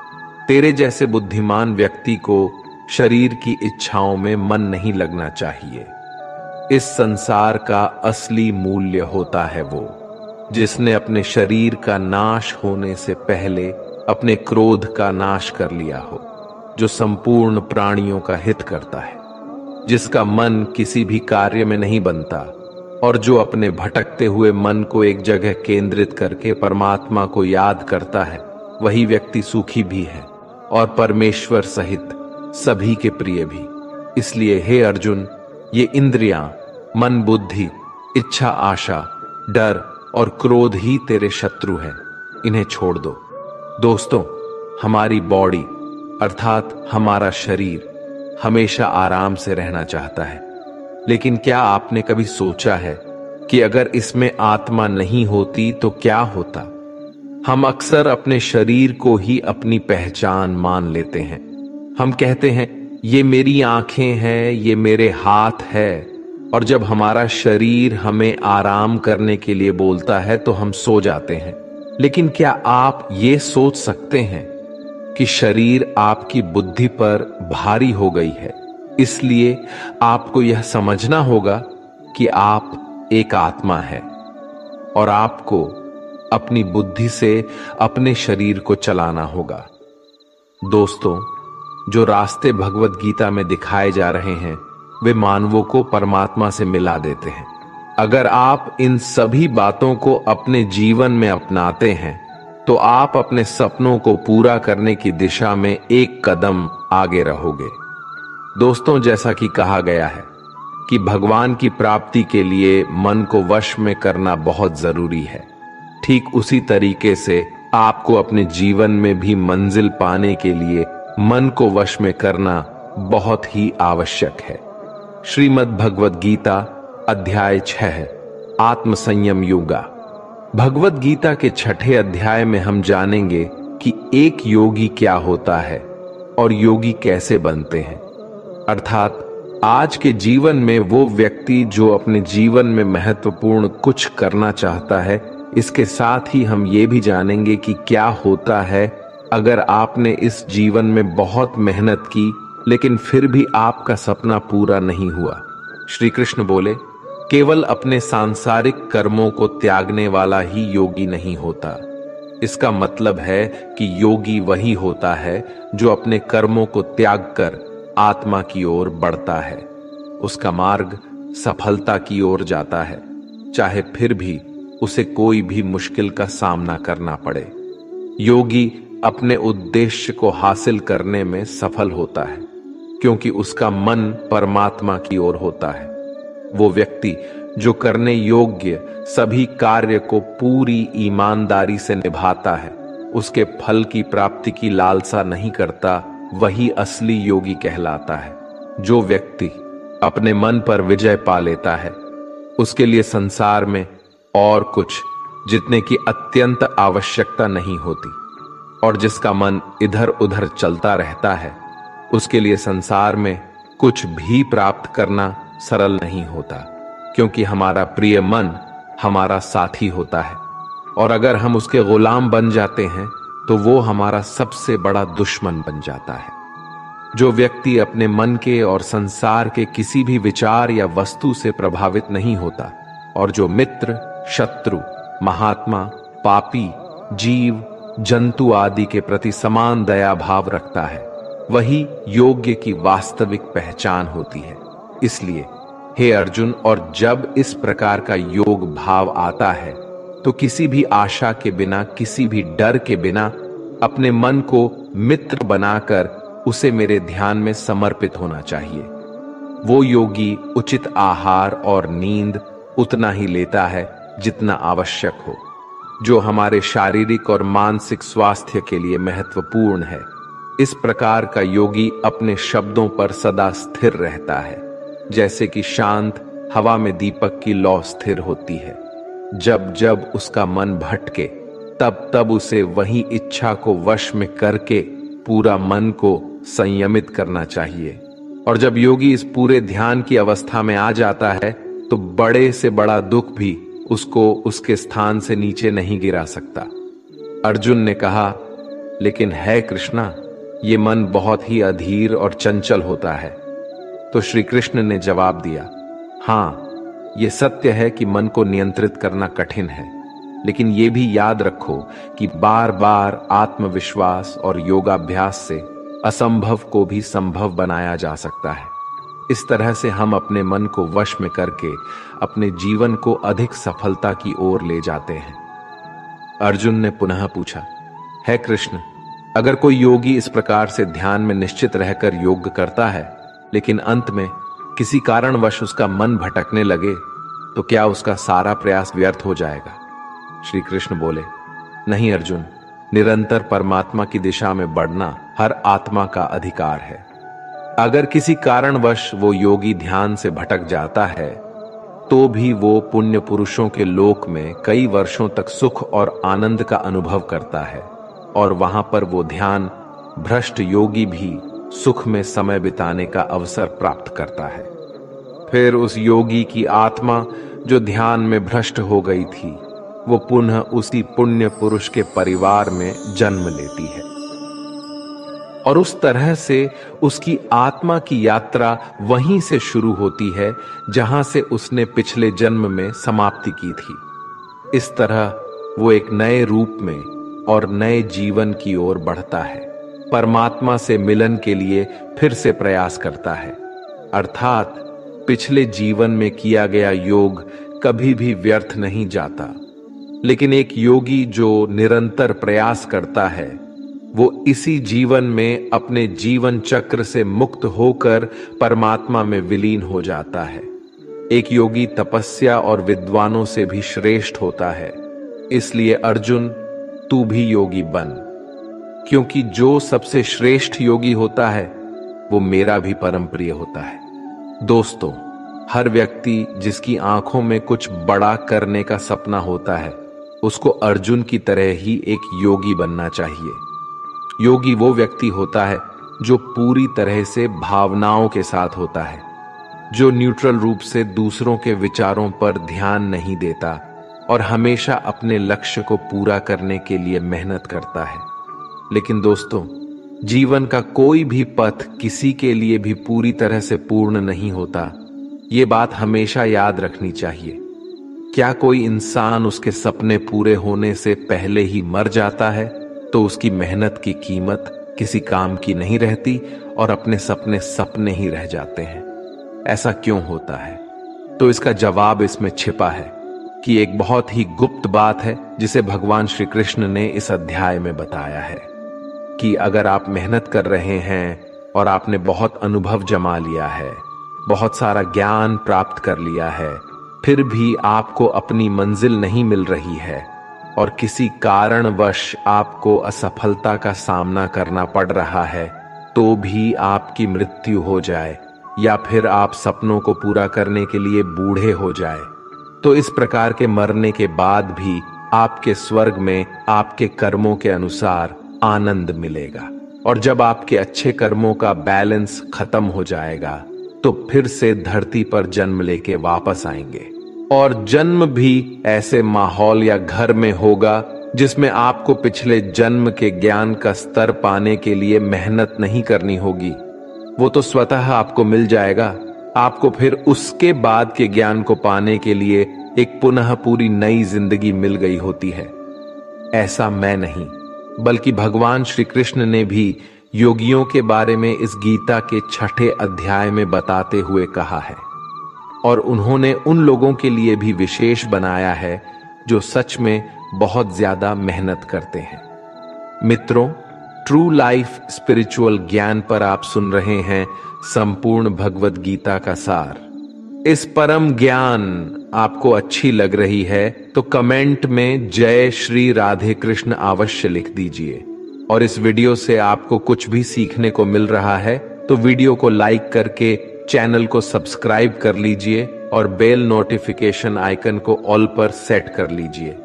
तेरे जैसे बुद्धिमान व्यक्ति को शरीर की इच्छाओं में मन नहीं लगना चाहिए। इस संसार का असली मूल्य होता है वो, जिसने अपने शरीर का नाश होने से पहले अपने क्रोध का नाश कर लिया हो। जो संपूर्ण प्राणियों का हित करता है, जिसका मन किसी भी कार्य में नहीं बनता, और जो अपने भटकते हुए मन को एक जगह केंद्रित करके परमात्मा को याद करता है, वही व्यक्ति सुखी भी है, और परमेश्वर सहित सभी के प्रिय भी। इसलिए हे अर्जुन, ये इंद्रियाँ, मन बुद्धि, इच्छा आशा, डर और क्रोध ही तेरे शत्रु हैं। इन्हें छोड़ दो। दोस्तों, हमारी बॉडी अर्थात हमारा शरीर हमेशा आराम से रहना चाहता है। लेकिन क्या आपने कभी सोचा है कि अगर इसमें आत्मा नहीं होती तो क्या होता? हम अक्सर अपने शरीर को ही अपनी पहचान मान लेते हैं। हम कहते हैं, ये मेरी आँखें हैं, ये मेरे हाथ है। और जब हमारा शरीर हमें आराम करने के लिए बोलता है तो हम सो जाते हैं। लेकिन क्या आप ये सोच सकते हैं कि शरीर आपकी बुद्धि पर भारी हो गई है। इसलिए आपको यह समझना होगा कि आप एक आत्मा है और आपको अपनी बुद्धि से अपने शरीर को चलाना होगा। दोस्तों, जो रास्ते भगवत गीता में दिखाए जा रहे हैं, वे मानवों को परमात्मा से मिला देते हैं। अगर आप इन सभी बातों को अपने जीवन में अपनाते हैं तो आप अपने सपनों को पूरा करने की दिशा में एक कदम आगे रहोगे। दोस्तों, जैसा कि कहा गया है कि भगवान की प्राप्ति के लिए मन को वश में करना बहुत ज़रूरी है। ठीक उसी तरीके से आपको अपने जीवन में भी मंजिल पाने के लिए मन को वश में करना बहुत ही आवश्यक है। श्रीमद् भगवत गीता अध्याय छह आत्म संयम योगा। भगवत गीता के छठे अध्याय में हम जानेंगे कि एक योगी क्या होता है और योगी कैसे बनते हैं। अर्थात, आज के जीवन में वो व्यक्ति जो अपने जीवन में महत्वपूर्ण कुछ करना चाहता है, इसके साथ ही हम ये भी जानेंगे कि क्या होता है अगर आपने इस जीवन में बहुत मेहनत की, लेकिन फिर भी आपका सपना पूरा नहीं हुआ। श्री कृष्ण बोले केवल अपने सांसारिक कर्मों को त्यागने वाला ही योगी नहीं होता। इसका मतलब है कि योगी वही होता है जो अपने कर्मों को त्याग कर आत्मा की ओर बढ़ता है। उसका मार्ग सफलता की ओर जाता है, चाहे फिर भी उसे कोई भी मुश्किल का सामना करना पड़े। योगी अपने उद्देश्य को हासिल करने में सफल होता है, क्योंकि उसका मन परमात्मा की ओर होता है। वो व्यक्ति जो करने योग्य सभी कार्य को पूरी ईमानदारी से निभाता है, उसके फल की प्राप्ति की लालसा नहीं करता, वही असली योगी कहलाता है। जो व्यक्ति अपने मन पर विजय पा लेता है, उसके लिए संसार में और कुछ जितने की अत्यंत आवश्यकता नहीं होती, और जिसका मन इधर उधर चलता रहता है, उसके लिए संसार में कुछ भी प्राप्त करना सरल नहीं होता, क्योंकि हमारा प्रिय मन हमारा साथी होता है। और अगर हम उसके गुलाम बन जाते हैं तो वो हमारा सबसे बड़ा दुश्मन बन जाता है। जो व्यक्ति अपने मन के और संसार के किसी भी विचार या वस्तु से प्रभावित नहीं होता, और जो मित्र, शत्रु, महात्मा, पापी, जीव, जंतु आदि के प्रति समान दया भाव रखता है, वही योग्य की वास्तविक पहचान होती है। इसलिए, हे अर्जुन, और जब इस प्रकार का योग भाव आता है तो किसी भी आशा के बिना, किसी भी डर के बिना, अपने मन को मित्र बनाकर उसे मेरे ध्यान में समर्पित होना चाहिए। वो योगी उचित आहार और नींद उतना ही लेता है जितना आवश्यक हो, जो हमारे शारीरिक और मानसिक स्वास्थ्य के लिए महत्वपूर्ण है। इस प्रकार का योगी अपने शब्दों पर सदा स्थिर रहता है। जैसे कि शांत हवा में दीपक की लौ स्थिर होती है। जब जब उसका मन भटके, तब तब उसे वही इच्छा को वश में करके पूरा मन को संयमित करना चाहिए। और जब योगी इस पूरे ध्यान की अवस्था में आ जाता है तो बड़े से बड़ा दुख भी उसको उसके स्थान से नीचे नहीं गिरा सकता। अर्जुन ने कहा, लेकिन है कृष्णा, ये मन बहुत ही अधीर और चंचल होता है। तो श्री कृष्ण ने जवाब दिया, हाँ यह सत्य है कि मन को नियंत्रित करना कठिन है, लेकिन यह भी याद रखो कि बार बार आत्मविश्वास और योगाभ्यास से असंभव को भी संभव बनाया जा सकता है। इस तरह से हम अपने मन को वश में करके अपने जीवन को अधिक सफलता की ओर ले जाते हैं। अर्जुन ने पुनः पूछा, है कृष्ण, अगर कोई योगी इस प्रकार से ध्यान में निश्चित रहकर योग करता है लेकिन अंत में किसी कारणवश उसका मन भटकने लगे तो क्या उसका सारा प्रयास व्यर्थ हो जाएगा? श्री कृष्ण बोले, नहीं अर्जुन, निरंतर परमात्मा की दिशा में बढ़ना हर आत्मा का अधिकार है। अगर किसी कारणवश वो योगी ध्यान से भटक जाता है तो भी वो पुण्य पुरुषों के लोक में कई वर्षों तक सुख और आनंद का अनुभव करता है, और वहाँ पर वो ध्यान भ्रष्ट योगी भी सुख में समय बिताने का अवसर प्राप्त करता है। फिर उस योगी की आत्मा जो ध्यान में भ्रष्ट हो गई थी, वो पुनः उसी पुण्य पुरुष के परिवार में जन्म लेती है। और उस तरह से उसकी आत्मा की यात्रा वहीं से शुरू होती है, जहाँ से उसने पिछले जन्म में समाप्ति की थी। इस तरह वो एक नए रूप में और नए जीवन की ओर बढ़ता है। परमात्मा से मिलन के लिए फिर से प्रयास करता है। अर्थात, पिछले जीवन में किया गया योग कभी भी व्यर्थ नहीं जाता। लेकिन एक योगी जो निरंतर प्रयास करता है, वो इसी जीवन में अपने जीवन चक्र से मुक्त होकर परमात्मा में विलीन हो जाता है। एक योगी तपस्या और विद्वानों से भी श्रेष्ठ होता है। इसलिए अर्जुन, तू भी योगी बन। क्योंकि जो सबसे श्रेष्ठ योगी होता है, वो मेरा भी परम प्रिय होता है। दोस्तों, हर व्यक्ति जिसकी आँखों में कुछ बड़ा करने का सपना होता है, उसको अर्जुन की तरह ही एक योगी बनना चाहिए। योगी वो व्यक्ति होता है, जो पूरी तरह से भावनाओं के साथ होता है, जो न्यूट्रल रूप से दूसरों के विचारों पर ध्यान नहीं देता और हमेशा अपने लक्ष्य को पूरा करने के लिए मेहनत करता है। लेकिन दोस्तों, जीवन का कोई भी पथ किसी के लिए भी पूरी तरह से पूर्ण नहीं होता। ये बात हमेशा याद रखनी चाहिए। क्या कोई इंसान उसके सपने पूरे होने से पहले ही मर जाता है तो उसकी मेहनत की कीमत किसी काम की नहीं रहती और अपने सपने सपने ही रह जाते हैं। ऐसा क्यों होता है? तो इसका जवाब इसमें छिपा है कि एक बहुत ही गुप्त बात है, जिसे भगवान श्री कृष्ण ने इस अध्याय में बताया है। कि अगर आप मेहनत कर रहे हैं और आपने बहुत अनुभव जमा लिया है, बहुत सारा ज्ञान प्राप्त कर लिया है, फिर भी आपको अपनी मंजिल नहीं मिल रही है और किसी कारणवश आपको असफलता का सामना करना पड़ रहा है तो भी आपकी मृत्यु हो जाए या फिर आप सपनों को पूरा करने के लिए बूढ़े हो जाए। तो इस प्रकार के मरने के बाद भी आपके स्वर्ग में आपके कर्मों के अनुसार आनंद मिलेगा। और जब आपके अच्छे कर्मों का बैलेंस खत्म हो जाएगा तो फिर से धरती पर जन्म लेके वापस आएँगे। और जन्म भी ऐसे माहौल या घर में होगा, जिसमें आपको पिछले जन्म के ज्ञान का स्तर पाने के लिए मेहनत नहीं करनी होगी। वो तो स्वतः आपको मिल जाएगा। आपको फिर उसके बाद के ज्ञान को पाने के लिए एक पुनः पूरी नई ज़िंदगी मिल गई होती है। ऐसा मैं नहीं। बल्कि भगवान श्री कृष्ण ने भी योगियों के बारे में इस गीता के छठे अध्याय में बताते हुए कहा है। और उन्होंने उन लोगों के लिए भी विशेष बनाया है, जो सच में बहुत ज़्यादा मेहनत करते हैं। मित्रों ट्रू लाइफ स्पिरिचुअल ज्ञान पर आप सुन रहे हैं संपूर्ण भगवत गीता का सार। इस परम ज्ञान आपको अच्छी लग रही है तो कमेंट में जय श्री राधे कृष्ण अवश्य लिख दीजिए। और इस वीडियो से आपको कुछ भी सीखने को मिल रहा है तो वीडियो को लाइक करके चैनल को सब्सक्राइब कर लीजिए और बेल नोटिफिकेशन आइकन को ऑल पर सेट कर लीजिए।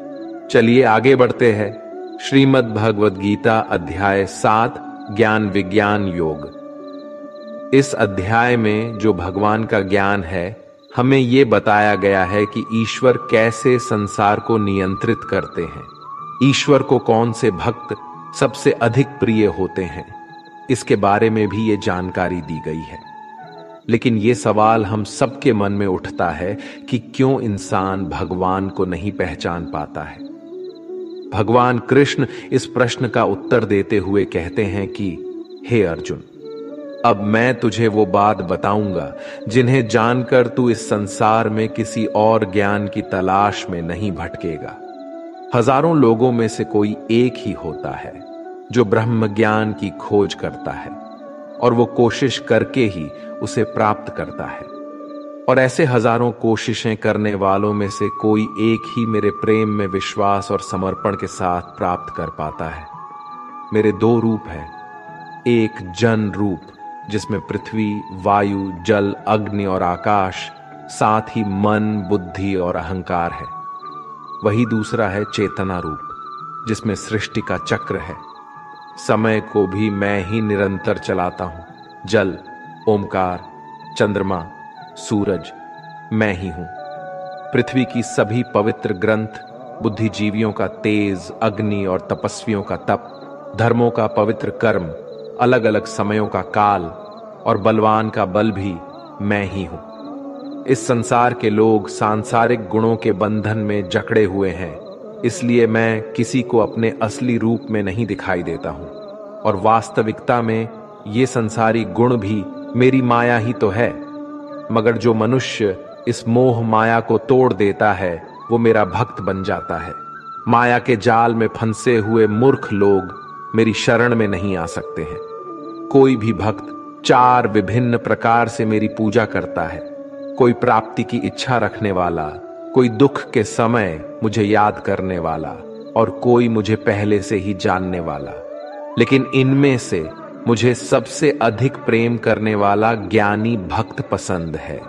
चलिए आगे बढ़ते हैं। श्रीमद् भगवद गीता अध्याय सात, ज्ञान विज्ञान योग। इस अध्याय में जो भगवान का ज्ञान है हमें यह बताया गया है कि ईश्वर कैसे संसार को नियंत्रित करते हैं। ईश्वर को कौन से भक्त सबसे अधिक प्रिय होते हैं, इसके बारे में भी ये जानकारी दी गई है। लेकिन ये सवाल हम सबके मन में उठता है कि क्यों इंसान भगवान को नहीं पहचान पाता है। भगवान कृष्ण इस प्रश्न का उत्तर देते हुए कहते हैं कि, हे अर्जुन अब मैं तुझे वो बात बताऊँगा, जिन्हें जानकर तू इस संसार में किसी और ज्ञान की तलाश में नहीं भटकेगा। हज़ारों लोगों में से कोई एक ही होता है, जो ब्रह्म ज्ञान की खोज करता है, और वो कोशिश करके ही उसे प्राप्त करता है। और ऐसे हज़ारों कोशिशें करने वालों में से कोई एक ही मेरे प्रेम में विश्वास और समर्पण के साथ प्राप्त कर पाता है। मेरे दो रूप हैं, एक जन रूप जिसमें पृथ्वी, वायु, जल, अग्नि और आकाश, साथ ही मन, बुद्धि और अहंकार है। वही दूसरा है चेतना रूप, जिसमें सृष्टि का चक्र है। समय को भी मैं ही निरंतर चलाता हूँ। जल, ओमकार, चंद्रमा, सूरज, मैं ही हूँ। पृथ्वी की सभी पवित्र ग्रंथ, बुद्धिजीवियों का तेज, अग्नि और तपस्वियों का तप, धर्मों का पवित्र कर्म अलग अलग समयों का काल और बलवान का बल भी मैं ही हूँ। इस संसार के लोग सांसारिक गुणों के बंधन में जकड़े हुए हैं, इसलिए मैं किसी को अपने असली रूप में नहीं दिखाई देता हूँ। और वास्तविकता में ये संसारी गुण भी मेरी माया ही तो है, मगर जो मनुष्य इस मोह माया को तोड़ देता है, वो मेरा भक्त बन जाता है। माया के जाल में फंसे हुए मूर्ख लोग मेरी शरण में नहीं आ सकते हैं। कोई भी भक्त चार विभिन्न प्रकार से मेरी पूजा करता है। कोई प्राप्ति की इच्छा रखने वाला, कोई दुख के समय मुझे याद करने वाला और कोई मुझे पहले से ही जानने वाला। लेकिन इनमें से मुझे सबसे अधिक प्रेम करने वाला ज्ञानी भक्त पसंद है।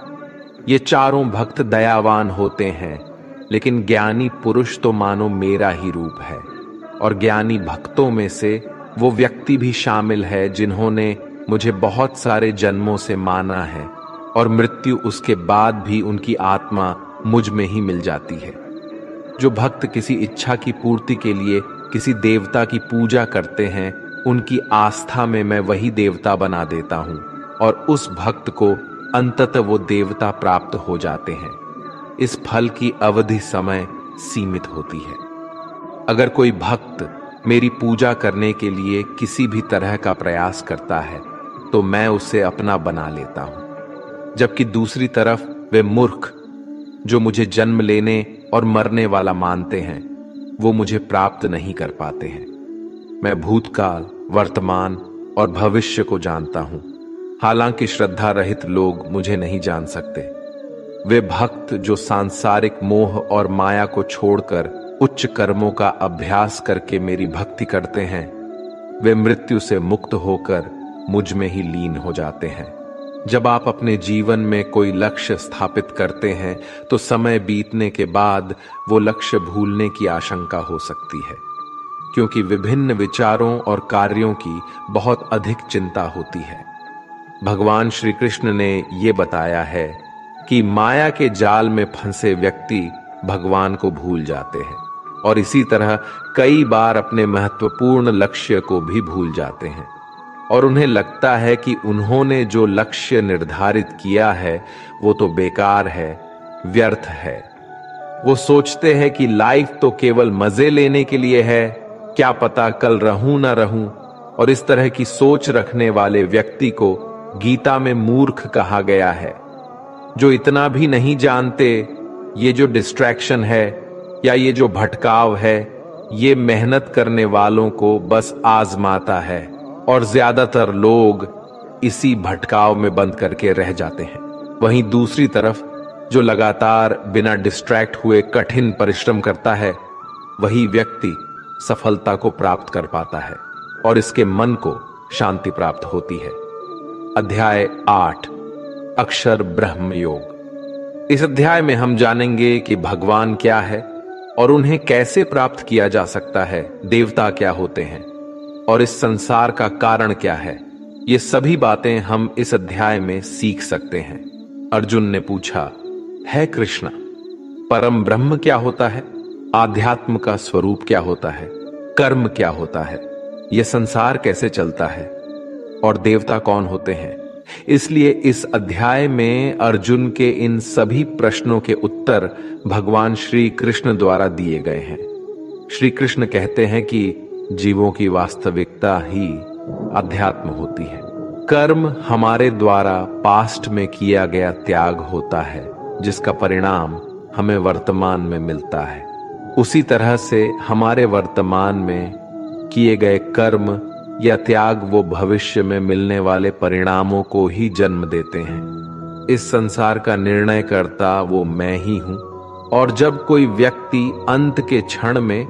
ये चारों भक्त दयावान होते हैं, लेकिन ज्ञानी पुरुष तो मानो मेरा ही रूप है। और ज्ञानी भक्तों में से वो व्यक्ति भी शामिल है जिन्होंने मुझे बहुत सारे जन्मों से माना है और मृत्यु उसके बाद भी उनकी आत्मा मुझमें ही मिल जाती है। जो भक्त किसी इच्छा की पूर्ति के लिए किसी देवता की पूजा करते हैं, उनकी आस्था में मैं वही देवता बना देता हूँ और उस भक्त को अंततः वो देवता प्राप्त हो जाते हैं। इस फल की अवधि समय सीमित होती है। अगर कोई भक्त मेरी पूजा करने के लिए किसी भी तरह का प्रयास करता है तो मैं उसे अपना बना लेता हूँ। जबकि दूसरी तरफ़ वे मूर्ख, जो मुझे जन्म लेने और मरने वाला मानते हैं, वो मुझे प्राप्त नहीं कर पाते हैं। मैं भूतकाल, वर्तमान और भविष्य को जानता हूँ। हालाँकि श्रद्धा रहित लोग मुझे नहीं जान सकते। वे भक्त जो सांसारिक मोह और माया को छोड़कर उच्च कर्मों का अभ्यास करके मेरी भक्ति करते हैं। वे मृत्यु से मुक्त होकर मुझमें ही लीन हो जाते हैं। जब आप अपने जीवन में कोई लक्ष्य स्थापित करते हैं तो समय बीतने के बाद वो लक्ष्य भूलने की आशंका हो सकती है। क्योंकि विभिन्न विचारों और कार्यों की बहुत अधिक चिंता होती है। भगवान श्री कृष्ण ने ये बताया है कि माया के जाल में फंसे व्यक्ति भगवान को भूल जाते हैं। और इसी तरह कई बार अपने महत्वपूर्ण लक्ष्य को भी भूल जाते हैं। और उन्हें लगता है कि उन्होंने जो लक्ष्य निर्धारित किया है, वो तो बेकार है, व्यर्थ है। वो सोचते हैं कि लाइफ तो केवल मज़े लेने के लिए है, क्या पता कल रहूँ ना रहूँ, और इस तरह की सोच रखने वाले व्यक्ति को गीता में मूर्ख कहा गया है। जो इतना भी नहीं जानते, ये जो डिस्ट्रैक्शन है या ये जो भटकाव है, ये मेहनत करने वालों को बस आजमाता है और ज़्यादातर लोग इसी भटकाव में बंद करके रह जाते हैं। वहीं दूसरी तरफ़, जो लगातार बिना डिस्ट्रैक्ट हुए कठिन परिश्रम करता है, वही व्यक्ति सफलता को प्राप्त कर पाता है और इसके मन को शांति प्राप्त होती है। अध्याय आठ, अक्षर ब्रह्म योग इस अध्याय में हम जानेंगे कि भगवान क्या है और उन्हें कैसे प्राप्त किया जा सकता है, देवता क्या होते हैं? और इस संसार का कारण क्या है? ये सभी बातें हम इस अध्याय में सीख सकते हैं। अर्जुन ने पूछा, है कृष्णा, परम ब्रह्म क्या होता है? आध्यात्म का स्वरूप क्या होता है? कर्म क्या होता है? यह संसार कैसे चलता है? और देवता कौन होते हैं? इसलिए इस अध्याय में अर्जुन के इन सभी प्रश्नों के उत्तर भगवान श्री कृष्ण द्वारा दिए गए हैं। श्री कृष्ण कहते हैं कि जीवों की वास्तविकता ही अध्यात्म होती है। कर्म हमारे द्वारा पास्ट में किया गया त्याग होता है, जिसका परिणाम हमें वर्तमान में मिलता है। उसी तरह से हमारे वर्तमान में किए गए कर्म या त्याग वो भविष्य में मिलने वाले परिणामों को ही जन्म देते हैं। इस संसार का निर्णय करता वो मैं ही हूँ। और जब कोई व्यक्ति अंत के क्षण में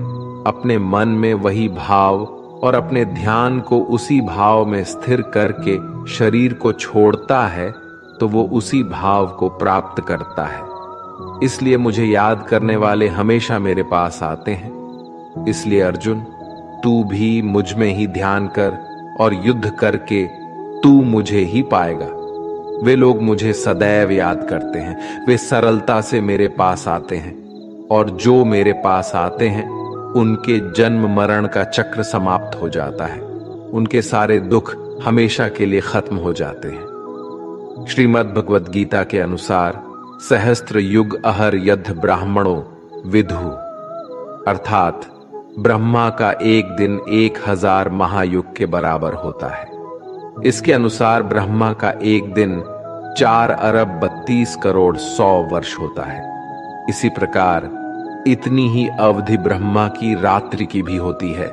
अपने मन में वही भाव और अपने ध्यान को उसी भाव में स्थिर करके शरीर को छोड़ता है तो वो उसी भाव को प्राप्त करता है। इसलिए मुझे याद करने वाले हमेशा मेरे पास आते हैं। इसलिए अर्जुन तू भी मुझमें ही ध्यान कर और युद्ध करके तू मुझे ही पाएगा। वे लोग मुझे सदैव याद करते हैं। वे सरलता से मेरे पास आते हैं और जो मेरे पास आते हैं, उनके जन्म मरण का चक्र समाप्त हो जाता है। उनके सारे दुख हमेशा के लिए खत्म हो जाते हैं। श्रीमद भगवद गीता के अनुसार सहस्त्र युग अहर यद्ध ब्राह्मणों विधु अर्थात ब्रह्मा का एक दिन एक हज़ार महायुग के बराबर होता है। इसके अनुसार ब्रह्मा का एक दिन चार अरब बत्तीस करोड़ सौ वर्ष होता है। इसी प्रकार इतनी ही अवधि ब्रह्मा की रात्रि की भी होती है।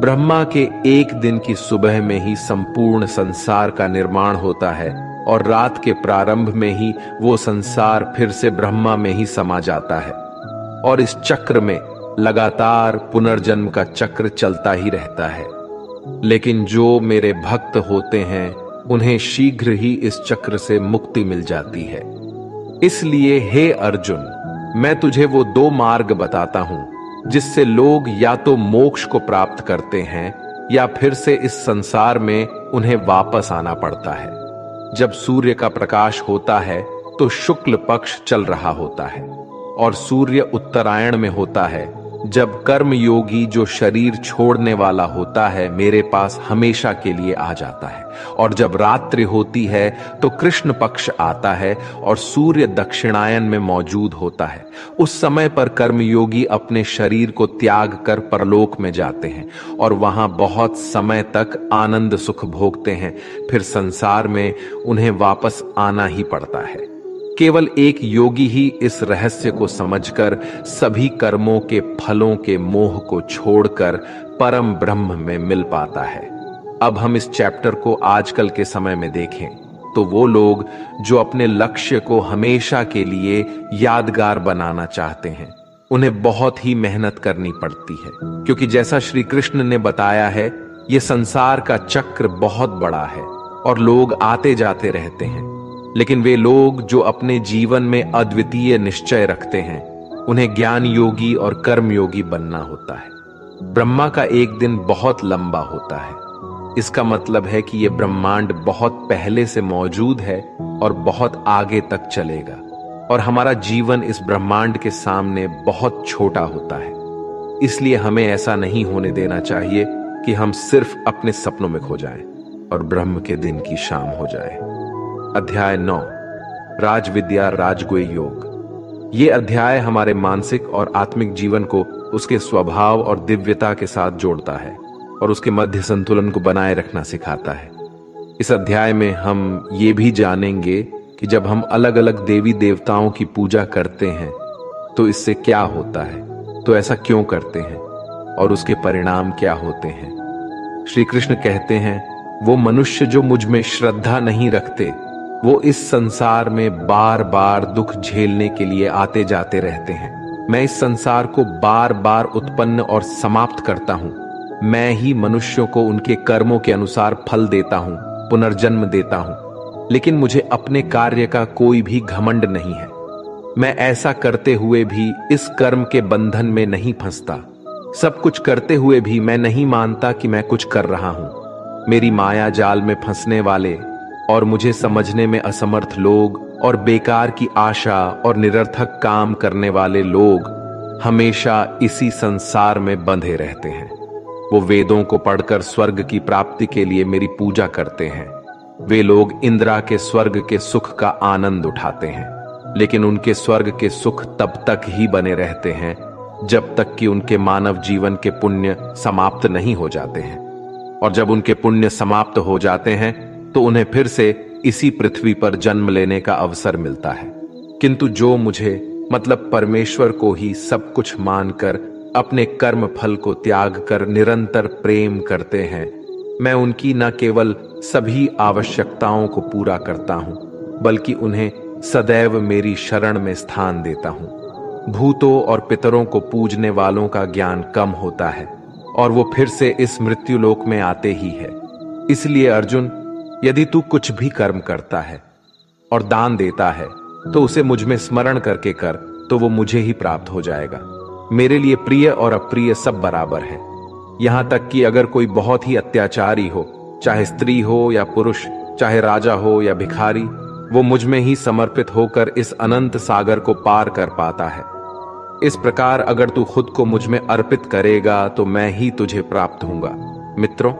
ब्रह्मा के एक दिन की सुबह में ही संपूर्ण संसार का निर्माण होता है और रात के प्रारंभ में ही वो संसार फिर से ब्रह्मा में ही समा जाता है। और इस चक्र में लगातार पुनर्जन्म का चक्र चलता ही रहता है। लेकिन जो मेरे भक्त होते हैं, उन्हें शीघ्र ही इस चक्र से मुक्ति मिल जाती है। इसलिए हे अर्जुन, मैं तुझे वो दो मार्ग बताता हूँ, जिससे लोग या तो मोक्ष को प्राप्त करते हैं, या फिर से इस संसार में उन्हें वापस आना पड़ता है। जब सूर्य का प्रकाश होता है तो शुक्ल पक्ष चल रहा होता है, और सूर्य उत्तरायण में होता है जब कर्म योगी जो शरीर छोड़ने वाला होता है, मेरे पास हमेशा के लिए आ जाता है। और जब रात्रि होती है तो कृष्ण पक्ष आता है और सूर्य दक्षिणायन में मौजूद होता है। उस समय पर कर्मयोगी अपने शरीर को त्याग कर परलोक में जाते हैं और वहाँ बहुत समय तक आनंद सुख भोगते हैं। फिर संसार में उन्हें वापस आना ही पड़ता है। केवल एक योगी ही इस रहस्य को समझकर, सभी कर्मों के फलों के मोह को छोड़कर परम ब्रह्म में मिल पाता है। अब हम इस चैप्टर को आजकल के समय में देखें तो वो लोग जो अपने लक्ष्य को हमेशा के लिए यादगार बनाना चाहते हैं, उन्हें बहुत ही मेहनत करनी पड़ती है। क्योंकि जैसा श्री कृष्ण ने बताया है, ये संसार का चक्र बहुत बड़ा है, और लोग आते जाते रहते हैं। लेकिन वे लोग जो अपने जीवन में अद्वितीय निश्चय रखते हैं, उन्हें ज्ञान योगी और कर्म योगी बनना होता है। ब्रह्मा का एक दिन बहुत लंबा होता है। इसका मतलब है कि यह ब्रह्मांड बहुत पहले से मौजूद है और बहुत आगे तक चलेगा, और हमारा जीवन इस ब्रह्मांड के सामने बहुत छोटा होता है। इसलिए हमें ऐसा नहीं होने देना चाहिए कि हम सिर्फ़ अपने सपनों में खो जाएँ और ब्रह्म के दिन की शाम हो जाए। अध्याय नौ राज विद्या राजगुय योग। ये अध्याय हमारे मानसिक और आत्मिक जीवन को उसके स्वभाव और दिव्यता के साथ जोड़ता है और उसके मध्य संतुलन को बनाए रखना सिखाता है। इस अध्याय में हम ये भी जानेंगे कि जब हम अलग अलग देवी देवताओं की पूजा करते हैं तो इससे क्या होता है? तो ऐसा क्यों करते हैं? और उसके परिणाम क्या होते हैं? श्री कृष्ण कहते हैं, वो मनुष्य जो मुझमें श्रद्धा नहीं रखते वो इस संसार में बार बार दुख झेलने के लिए आते जाते रहते हैं। मैं इस संसार को बार बार उत्पन्न और समाप्त करता हूँ। मैं ही मनुष्यों को उनके कर्मों के अनुसार फल देता हूँ, पुनर्जन्म देता हूँ। लेकिन मुझे अपने कार्य का कोई भी घमंड नहीं है। मैं ऐसा करते हुए भी इस कर्म के बंधन में नहीं फंसता। सब कुछ करते हुए भी मैं नहीं मानता कि मैं कुछ कर रहा हूँ। मेरी माया जाल में फंसने वाले और मुझे समझने में असमर्थ लोग और बेकार की आशा और निरर्थक काम करने वाले लोग हमेशा इसी संसार में बंधे रहते हैं। वो वेदों को पढ़कर स्वर्ग की प्राप्ति के लिए मेरी पूजा करते हैं। वे लोग इंदिरा के स्वर्ग के सुख का आनंद उठाते हैं। लेकिन उनके स्वर्ग के सुख तब तक ही बने रहते हैं, जब तक कि उनके मानव जीवन के पुण्य समाप्त नहीं हो जाते हैं। और जब उनके पुण्य समाप्त हो जाते हैं तो उन्हें फिर से इसी पृथ्वी पर जन्म लेने का अवसर मिलता है। किंतु जो मुझे मतलब परमेश्वर को ही सब कुछ मानकर, अपने कर्म फल को त्याग कर निरंतर प्रेम करते हैं, मैं उनकी न केवल सभी आवश्यकताओं को पूरा करता हूँ, बल्कि उन्हें सदैव मेरी शरण में स्थान देता हूँ। भूतों और पितरों को पूजने वालों का ज्ञान कम होता है, और वो फिर से इस मृत्युलोक में आते ही है। इसलिए अर्जुन यदि तू कुछ भी कर्म करता है और दान देता है तो उसे मुझमें स्मरण करके कर तो वो मुझे ही प्राप्त हो जाएगा। मेरे लिए प्रिय और अप्रिय सब बराबर है। यहाँ तक कि अगर कोई बहुत ही अत्याचारी हो, चाहे स्त्री हो या पुरुष, चाहे राजा हो या भिखारी, वो मुझमें ही समर्पित होकर इस अनंत सागर को पार कर पाता है। इस प्रकार अगर तू खुद को मुझमें अर्पित करेगा तो मैं ही तुझे प्राप्त हूँगा मित्रों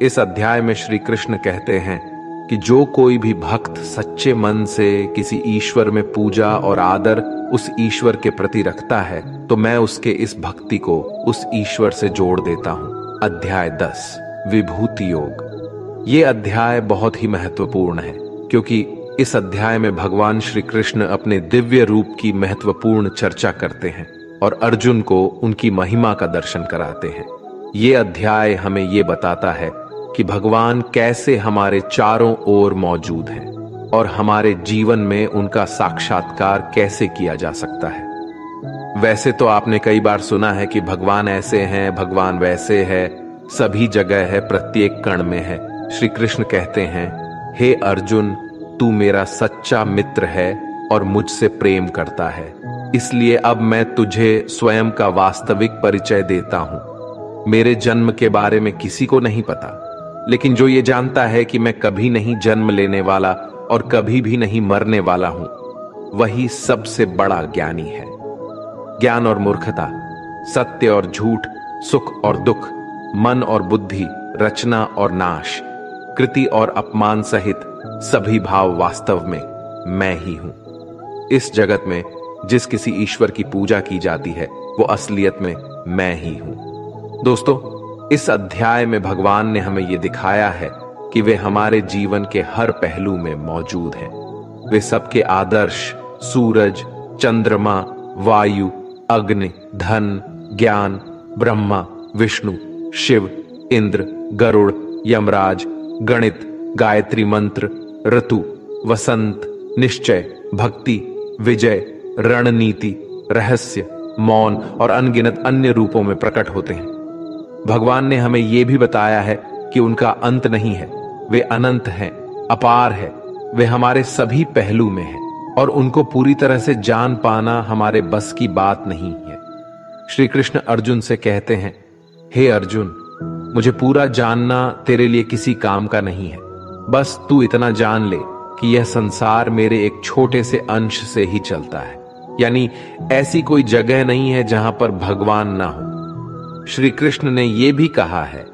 इस अध्याय में श्री कृष्ण कहते हैं कि जो कोई भी भक्त सच्चे मन से किसी ईश्वर में पूजा और आदर उस ईश्वर के प्रति रखता है तो मैं उसके इस भक्ति को उस ईश्वर से जोड़ देता हूँ। अध्याय दस, विभूति योग। ये अध्याय बहुत ही महत्वपूर्ण है, क्योंकि इस अध्याय में भगवान श्री कृष्ण अपने दिव्य रूप की महत्वपूर्ण चर्चा करते हैं और अर्जुन को उनकी महिमा का दर्शन कराते हैं। ये अध्याय हमें ये बताता है कि भगवान कैसे हमारे चारों ओर मौजूद हैं और हमारे जीवन में उनका साक्षात्कार कैसे किया जा सकता है। वैसे तो आपने कई बार सुना है कि भगवान ऐसे हैं, भगवान वैसे है, सभी जगह है, प्रत्येक कण में है। श्री कृष्ण कहते हैं, हे अर्जुन, तू मेरा सच्चा मित्र है और मुझसे प्रेम करता है। इसलिए अब मैं तुझे स्वयं का वास्तविक परिचय देता हूँ। मेरे जन्म के बारे में किसी को नहीं पता। लेकिन जो ये जानता है कि मैं कभी नहीं जन्म लेने वाला और कभी भी नहीं मरने वाला हूँ, वही सबसे बड़ा ज्ञानी है। ज्ञान और मूर्खता, सत्य और झूठ, सुख और दुख, मन और बुद्धि, रचना और नाश, कृति और अपमान सहित सभी भाव वास्तव में मैं ही हूँ। इस जगत में जिस किसी ईश्वर की पूजा की जाती है, वो असलियत में मैं ही हूँ। दोस्तों इस अध्याय में भगवान ने हमें यह दिखाया है कि वे हमारे जीवन के हर पहलू में मौजूद हैं। वे सबके आदर्श, सूरज, चंद्रमा, वायु, अग्नि, धन, ज्ञान, ब्रह्मा, विष्णु, शिव, इंद्र, गरुड़, यमराज, गणित, गायत्री मंत्र, ऋतु, वसंत, निश्चय, भक्ति, विजय, रणनीति, रहस्य, मौन और अनगिनत अन्य रूपों में प्रकट होते हैं। भगवान ने हमें यह भी बताया है कि उनका अंत नहीं है। वे अनंत हैं, अपार है। वे हमारे सभी पहलू में हैं और उनको पूरी तरह से जान पाना हमारे बस की बात नहीं है। श्री कृष्ण अर्जुन से कहते हैं, हे अर्जुन, मुझे पूरा जानना तेरे लिए किसी काम का नहीं है। बस तू इतना जान ले कि यह संसार मेरे एक छोटे से अंश से ही चलता है। यानी ऐसी कोई जगह नहीं है जहाँ पर भगवान ना हो। श्री कृष्ण ने यह भी कहा है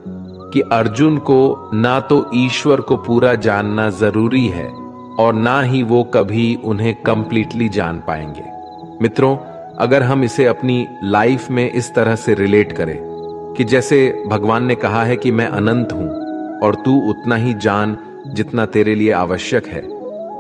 कि अर्जुन को ना तो ईश्वर को पूरा जानना ज़रूरी है और ना ही वो कभी उन्हें कंप्लीटली जान पाएँगे। मित्रों, अगर हम इसे अपनी लाइफ में इस तरह से रिलेट करें कि जैसे भगवान ने कहा है कि मैं अनंत हूँ और तू उतना ही जान जितना तेरे लिए आवश्यक है,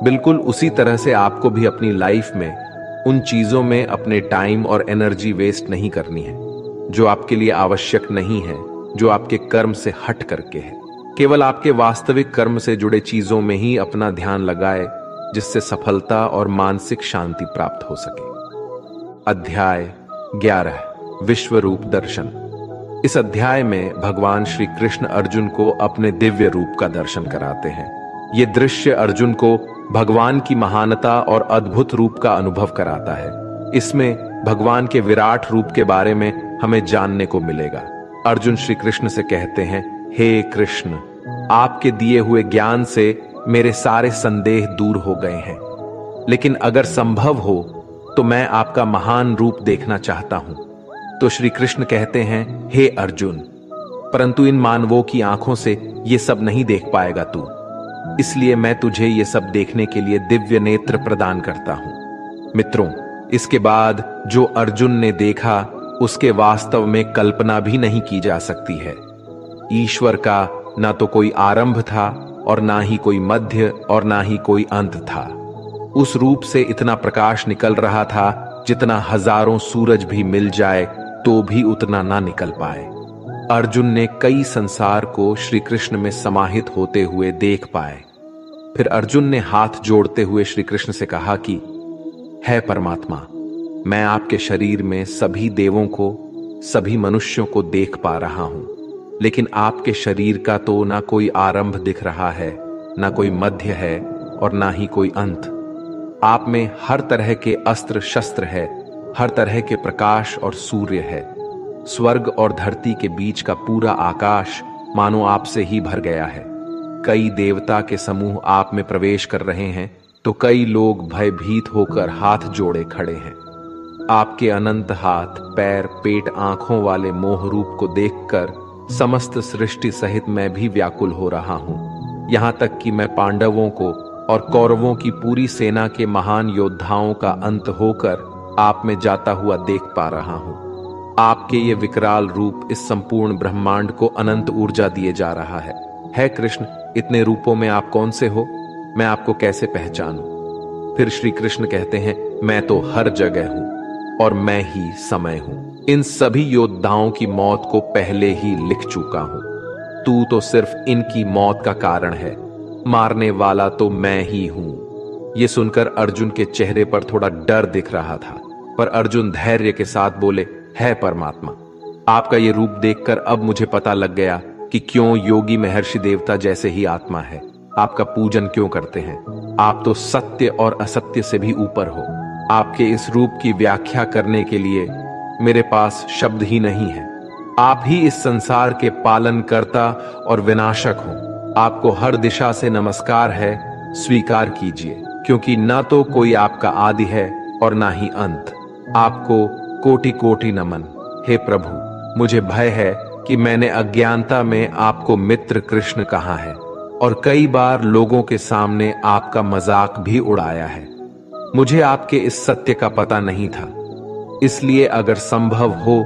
बिल्कुल उसी तरह से आपको भी अपनी लाइफ में उन चीज़ों में अपने टाइम और एनर्जी वेस्ट नहीं करनी है। जो आपके लिए आवश्यक नहीं है, जो आपके कर्म से हट करके है। केवल आपके वास्तविक कर्म से जुड़े चीज़ों में ही अपना ध्यान लगाए, जिससे सफलता और मानसिक शांति प्राप्त हो सके। अध्याय ग्यारह विश्व रूप दर्शन। इस अध्याय में भगवान श्री कृष्ण अर्जुन को अपने दिव्य रूप का दर्शन कराते हैं। ये दृश्य अर्जुन को भगवान की महानता और अद्भुत रूप का अनुभव कराता है। इसमें भगवान के विराट रूप के बारे में हमें जानने को मिलेगा। अर्जुन श्री कृष्ण से कहते हैं, हे कृष्ण, आपके दिए हुए ज्ञान से मेरे सारे संदेह दूर हो गए हैं। लेकिन अगर संभव हो तो मैं आपका महान रूप देखना चाहता हूँ। तो श्री कृष्ण कहते हैं, हे अर्जुन, परंतु इन मानवों की आँखों से ये सब नहीं देख पाएगा तू। इसलिए मैं तुझे ये सब देखने के लिए दिव्य नेत्र प्रदान करता हूँ। मित्रों, इसके बाद जो अर्जुन ने देखा उसके वास्तव में कल्पना भी नहीं की जा सकती है। ईश्वर का ना तो कोई आरंभ था और ना ही कोई मध्य और ना ही कोई अंत था। उस रूप से इतना प्रकाश निकल रहा था जितना हज़ारों सूरज भी मिल जाए तो भी उतना ना निकल पाए। अर्जुन ने कई संसार को श्री कृष्ण में समाहित होते हुए देख पाए। फिर अर्जुन ने हाथ जोड़ते हुए श्री कृष्ण से कहा कि, है परमात्मा मैं आपके शरीर में सभी देवों को, सभी मनुष्यों को देख पा रहा हूँ। लेकिन आपके शरीर का तो ना कोई आरंभ दिख रहा है, ना कोई मध्य है और ना ही कोई अंत। आप में हर तरह के अस्त्र शस्त्र है, हर तरह के प्रकाश और सूर्य है। स्वर्ग और धरती के बीच का पूरा आकाश मानो आपसे ही भर गया है। कई देवता के समूह आप में प्रवेश कर रहे हैं तो कई लोग भयभीत होकर हाथ जोड़े खड़े हैं। आपके अनंत हाथ, पैर, पेट, आँखों वाले मोह रूप को देखकर समस्त सृष्टि सहित मैं भी व्याकुल हो रहा हूँ। यहाँ तक कि मैं पांडवों को और कौरवों की पूरी सेना के महान योद्धाओं का अंत होकर आप में जाता हुआ देख पा रहा हूँ। आपके ये विकराल रूप इस संपूर्ण ब्रह्मांड को अनंत ऊर्जा दिए जा रहा है। है कृष्ण, इतने रूपों में आप कौन से हो? मैं आपको कैसे पहचानूं? फिर श्री कृष्ण कहते हैं, मैं तो हर जगह हूँ। और मैं ही समय हूँ। इन सभी योद्धाओं की मौत को पहले ही लिख चुका हूँ। तू तो सिर्फ़ इनकी मौत का कारण है। मारने वाला तो मैं ही हूँ। यह सुनकर अर्जुन के चेहरे पर थोड़ा डर दिख रहा था, पर अर्जुन धैर्य के साथ बोले, है परमात्मा। आपका यह रूप देखकर अब मुझे पता लग गया कि क्यों योगी महर्षि देवता जैसे ही आत्मा है। आपका पूजन क्यों करते हैं? आप तो सत्य और असत्य से भी ऊपर हो। आपके इस रूप की व्याख्या करने के लिए मेरे पास शब्द ही नहीं है। आप ही इस संसार के पालन करता और विनाशक हो। आपको हर दिशा से नमस्कार है, स्वीकार कीजिए, क्योंकि ना तो कोई आपका आदि है और ना ही अंत। आपको कोटि कोटि नमन। हे प्रभु, मुझे भय है कि मैंने अज्ञानता में आपको मित्र कृष्ण कहा है, और कई बार लोगों के सामने आपका मज़ाक भी उड़ाया है। मुझे आपके इस सत्य का पता नहीं था। इसलिए अगर संभव हो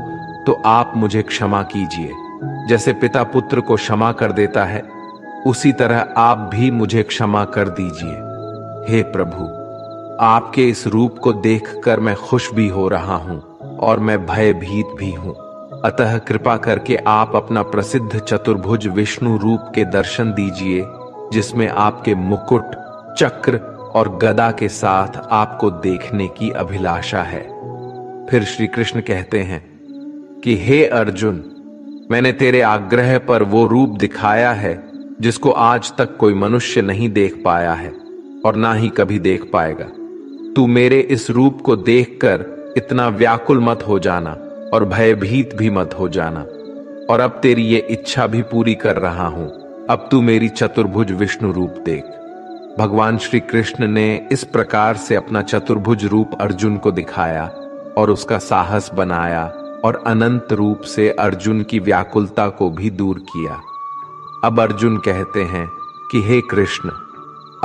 तो आप मुझे क्षमा कीजिए। जैसे पिता पुत्र को क्षमा कर देता है, उसी तरह आप भी मुझे क्षमा कर दीजिए। हे प्रभु, आपके इस रूप को देखकर मैं खुश भी हो रहा हूँ और मैं भयभीत भी हूँ। अतः कृपा करके आप अपना प्रसिद्ध चतुर्भुज विष्णु रूप के दर्शन दीजिए, जिसमें आपके मुकुट, चक्र और गदा के साथ आपको देखने की अभिलाषा है। फिर श्री कृष्ण कहते हैं कि, हे अर्जुन, मैंने तेरे आग्रह पर वो रूप दिखाया है जिसको आज तक कोई मनुष्य नहीं देख पाया है और ना ही कभी देख पाएगा। तू मेरे इस रूप को देखकर इतना व्याकुल मत हो जाना और भयभीत भी मत हो जाना। और अब तेरी ये इच्छा भी पूरी कर रहा हूँ। अब तू मेरी चतुर्भुज विष्णु रूप देख। भगवान श्री कृष्ण ने इस प्रकार से अपना चतुर्भुज रूप अर्जुन को दिखाया और उसका साहस बनाया और अनंत रूप से अर्जुन की व्याकुलता को भी दूर किया। अब अर्जुन कहते हैं कि, हे कृष्ण,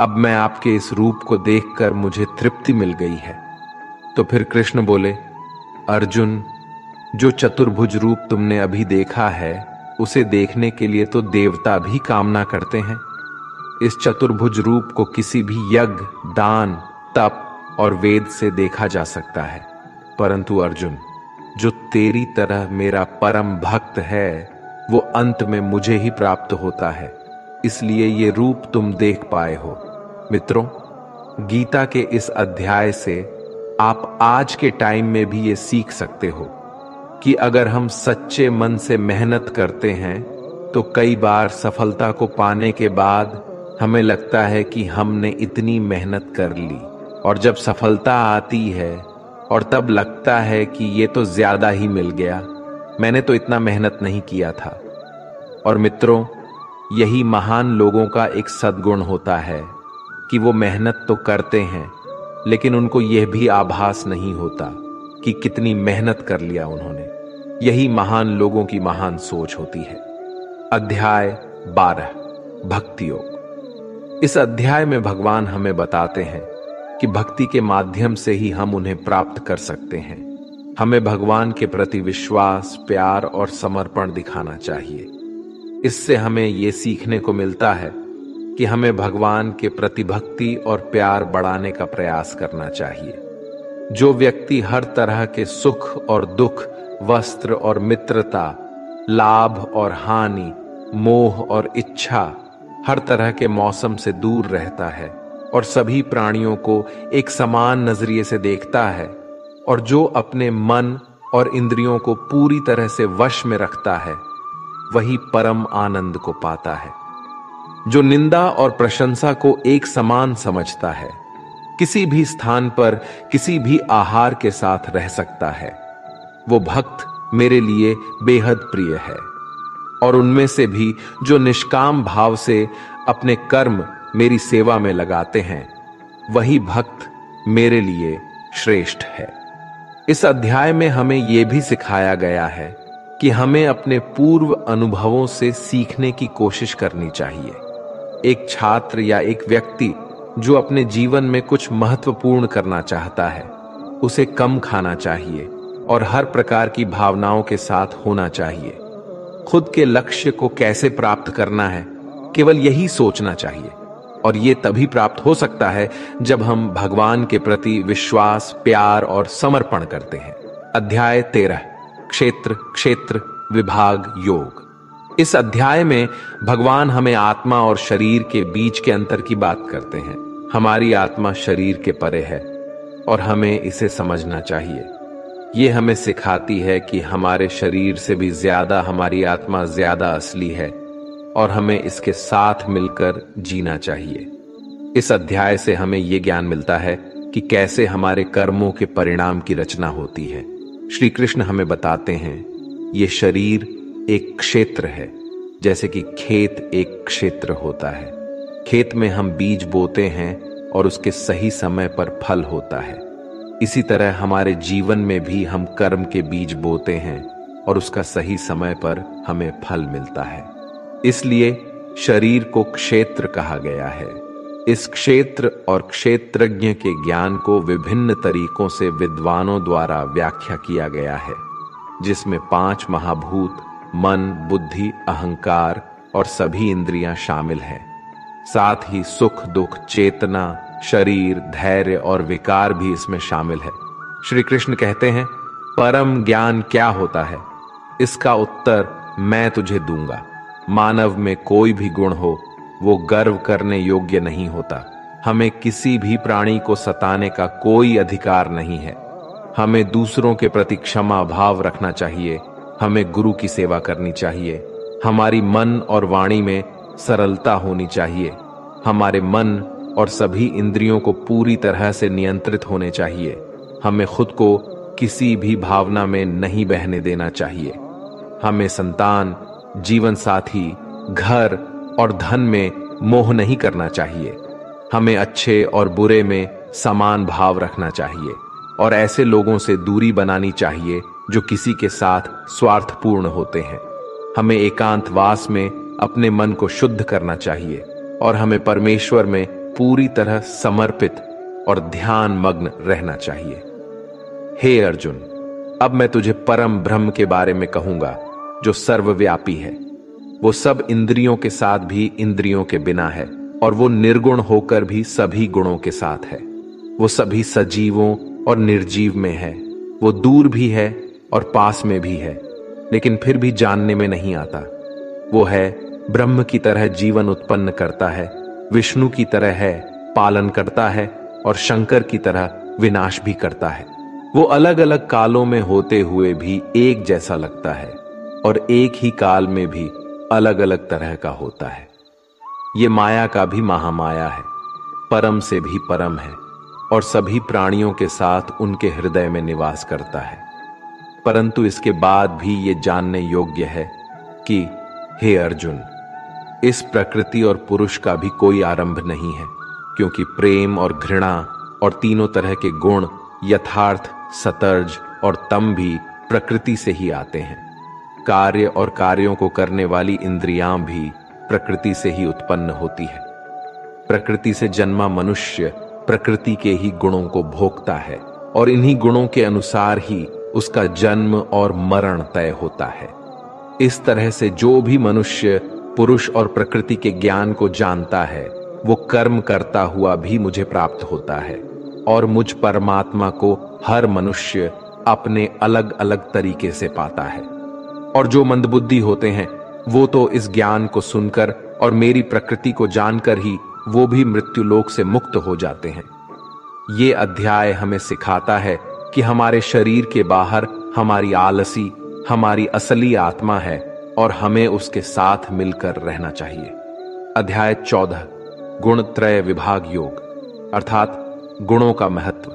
अब मैं आपके इस रूप को देखकर मुझे तृप्ति मिल गई है। तो फिर कृष्ण बोले, अर्जुन, जो चतुर्भुज रूप तुमने अभी देखा है, उसे देखने के लिए तो देवता भी कामना करते हैं। इस चतुर्भुज रूप को किसी भी यज्ञ, दान, तप और वेद से देखा जा सकता है। परंतु अर्जुन, जो तेरी तरह मेरा परम भक्त है, वो अंत में मुझे ही प्राप्त होता है। इसलिए ये रूप तुम देख पाए हो। मित्रों, गीता के इस अध्याय से आप आज के टाइम में भी ये सीख सकते हो कि अगर हम सच्चे मन से मेहनत करते हैं तो कई बार सफलता को पाने के बाद हमें लगता है कि हमने इतनी मेहनत कर ली। और जब सफलता आती है, और तब लगता है कि ये तो ज़्यादा ही मिल गया, मैंने तो इतना मेहनत नहीं किया था। और मित्रों, यही महान लोगों का एक सद्गुण होता है कि वो मेहनत तो करते हैं, लेकिन उनको यह भी आभास नहीं होता कि कितनी मेहनत कर लिया उन्होंने। यही महान लोगों की महान सोच होती है। अध्याय बारह, भक्ति योग। इस अध्याय में भगवान हमें बताते हैं कि भक्ति के माध्यम से ही हम उन्हें प्राप्त कर सकते हैं। हमें भगवान के प्रति विश्वास, प्यार और समर्पण दिखाना चाहिए। इससे हमें ये सीखने को मिलता है कि हमें भगवान के प्रति भक्ति और प्यार बढ़ाने का प्रयास करना चाहिए। जो व्यक्ति हर तरह के सुख और दुख, वस्त्र और मित्रता, लाभ और हानि, मोह और इच्छा हर तरह के मौसम से दूर रहता है और सभी प्राणियों को एक समान नज़रिए से देखता है और जो अपने मन और इंद्रियों को पूरी तरह से वश में रखता है, वही परम आनंद को पाता है। जो निंदा और प्रशंसा को एक समान समझता है, किसी भी स्थान पर किसी भी आहार के साथ रह सकता है। वो भक्त मेरे लिए बेहद प्रिय है। और उनमें से भी जो निष्काम भाव से अपने कर्म मेरी सेवा में लगाते हैं, वही भक्त मेरे लिए श्रेष्ठ है। इस अध्याय में हमें यह भी सिखाया गया है कि हमें अपने पूर्व अनुभवों से सीखने की कोशिश करनी चाहिए। एक छात्र या एक व्यक्ति जो अपने जीवन में कुछ महत्वपूर्ण करना चाहता है, उसे कम खाना चाहिए और हर प्रकार की भावनाओं के साथ होना चाहिए। खुद के लक्ष्य को कैसे प्राप्त करना है, केवल यही सोचना चाहिए। और ये तभी प्राप्त हो सकता है जब हम भगवान के प्रति विश्वास, प्यार और समर्पण करते हैं। अध्याय तेरह, क्षेत्र क्षेत्र, विभाग, योग। इस अध्याय में भगवान हमें आत्मा और शरीर के बीच के अंतर की बात करते हैं। हमारी आत्मा शरीर के परे है और हमें इसे समझना चाहिए। ये हमें सिखाती है कि हमारे शरीर से भी ज़्यादा हमारी आत्मा ज़्यादा असली है और हमें इसके साथ मिलकर जीना चाहिए। इस अध्याय से हमें यह ज्ञान मिलता है कि कैसे हमारे कर्मों के परिणाम की रचना होती है। श्री कृष्ण हमें बताते हैं, ये शरीर एक क्षेत्र है, जैसे कि खेत एक क्षेत्र होता है। खेत में हम बीज बोते हैं और उसके सही समय पर फल होता है। इसी तरह हमारे जीवन में भी हम कर्म के बीज बोते हैं और उसका सही समय पर हमें फल मिलता है। इसलिए शरीर को क्षेत्र कहा गया है। इस क्षेत्र और क्षेत्रज्ञ के ज्ञान को विभिन्न तरीकों से विद्वानों द्वारा व्याख्या किया गया है, जिसमें पाँच महाभूत, मन, बुद्धि, अहंकार और सभी इंद्रियाँ शामिल हैं। साथ ही सुख, दुख, चेतना शरीर, धैर्य और विकार भी इसमें शामिल है। श्री कृष्ण कहते हैं, परम ज्ञान क्या होता है? इसका उत्तर, मैं तुझे दूँगा। मानव में कोई भी गुण हो, वो गर्व करने योग्य नहीं होता। हमें किसी भी प्राणी को सताने का कोई अधिकार नहीं है। हमें दूसरों के प्रति क्षमा भाव रखना चाहिए। हमें गुरु की सेवा करनी चाहिए। हमारी मन और वाणी में सरलता होनी चाहिए। हमारे मन और सभी इंद्रियों को पूरी तरह से नियंत्रित होने चाहिए। हमें खुद को किसी भी भावना में नहीं बहने देना चाहिए। हमें संतान, जीवन साथी, घर और धन में मोह नहीं करना चाहिए। हमें अच्छे और बुरे में समान भाव रखना चाहिए और ऐसे लोगों से दूरी बनानी चाहिए जो किसी के साथ स्वार्थपूर्ण होते हैं। हमें एकांतवास में अपने मन को शुद्ध करना चाहिए और हमें परमेश्वर में पूरी तरह समर्पित और ध्यान मग्न रहना चाहिए। हे अर्जुन, अब मैं तुझे परम ब्रह्म के बारे में कहूँगा, जो सर्वव्यापी है। वो सब इंद्रियों के साथ भी इंद्रियों के बिना है, और वो निर्गुण होकर भी सभी गुणों के साथ है। वो सभी सजीवों और निर्जीव में है। वो दूर भी है और पास में भी है, लेकिन फिर भी जानने में नहीं आता। वो है ब्रह्म की तरह जीवन उत्पन्न करता है विष्णु की तरह है, पालन करता है और शंकर की तरह विनाश भी करता है। वो अलग अलग कालों में होते हुए भी एक जैसा लगता है और एक ही काल में भी अलग अलग तरह का होता है। ये माया का भी महामाया है, परम से भी परम है और सभी प्राणियों के साथ उनके हृदय में निवास करता है। परंतु इसके बाद भी ये जानने योग्य है कि, हे अर्जुन इस प्रकृति और पुरुष का भी कोई आरंभ नहीं है, क्योंकि प्रेम और घृणा और तीनों तरह के गुण, यथार्थ, सतर्ज और तम भी प्रकृति से ही आते हैं। कार्य और कार्यों को करने वाली इंद्रियाँ भी प्रकृति से ही उत्पन्न होती है। प्रकृति से जन्मा मनुष्य प्रकृति के ही गुणों को भोगता है, और इन्हीं गुणों के अनुसार ही उसका जन्म और मरण तय होता है। इस तरह से जो भी मनुष्य पुरुष और प्रकृति के ज्ञान को जानता है, वो कर्म करता हुआ भी मुझे प्राप्त होता है, और मुझ परमात्मा को हर मनुष्य अपने अलग अलग तरीके से पाता है। और जो मंदबुद्धि होते हैं, वो तो इस ज्ञान को सुनकर और मेरी प्रकृति को जानकर ही वो भी मृत्यु लोक से मुक्त हो जाते हैं। ये अध्याय हमें सिखाता है कि हमारे शरीर के बाहर हमारी आलसी, हमारी असली आत्मा है और हमें उसके साथ मिलकर रहना चाहिए। अध्याय चौदह गुण त्रय विभाग योग, अर्थात गुणों का महत्व।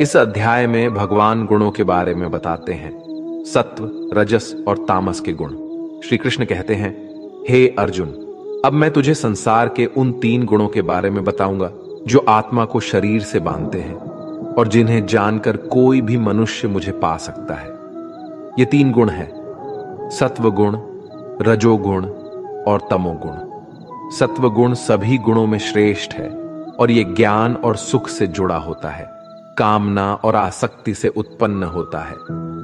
इस अध्याय में भगवान गुणों के बारे में बताते हैं। सत्व, रजस और तामस के गुण। श्री कृष्ण कहते हैं, हे अर्जुन, अब मैं तुझे संसार के उन तीन गुणों के बारे में बताऊँगा, जो आत्मा को शरीर से बांधते हैं, और जिन्हें जानकर कोई भी मनुष्य मुझे पा सकता है। ये तीन गुण हैं सत्व गुण रजोगुण और तमोगुण। सत्वगुण सभी गुणों में श्रेष्ठ है और ये ज्ञान और सुख से जुड़ा होता है। कामना और आसक्ति से उत्पन्न होता है,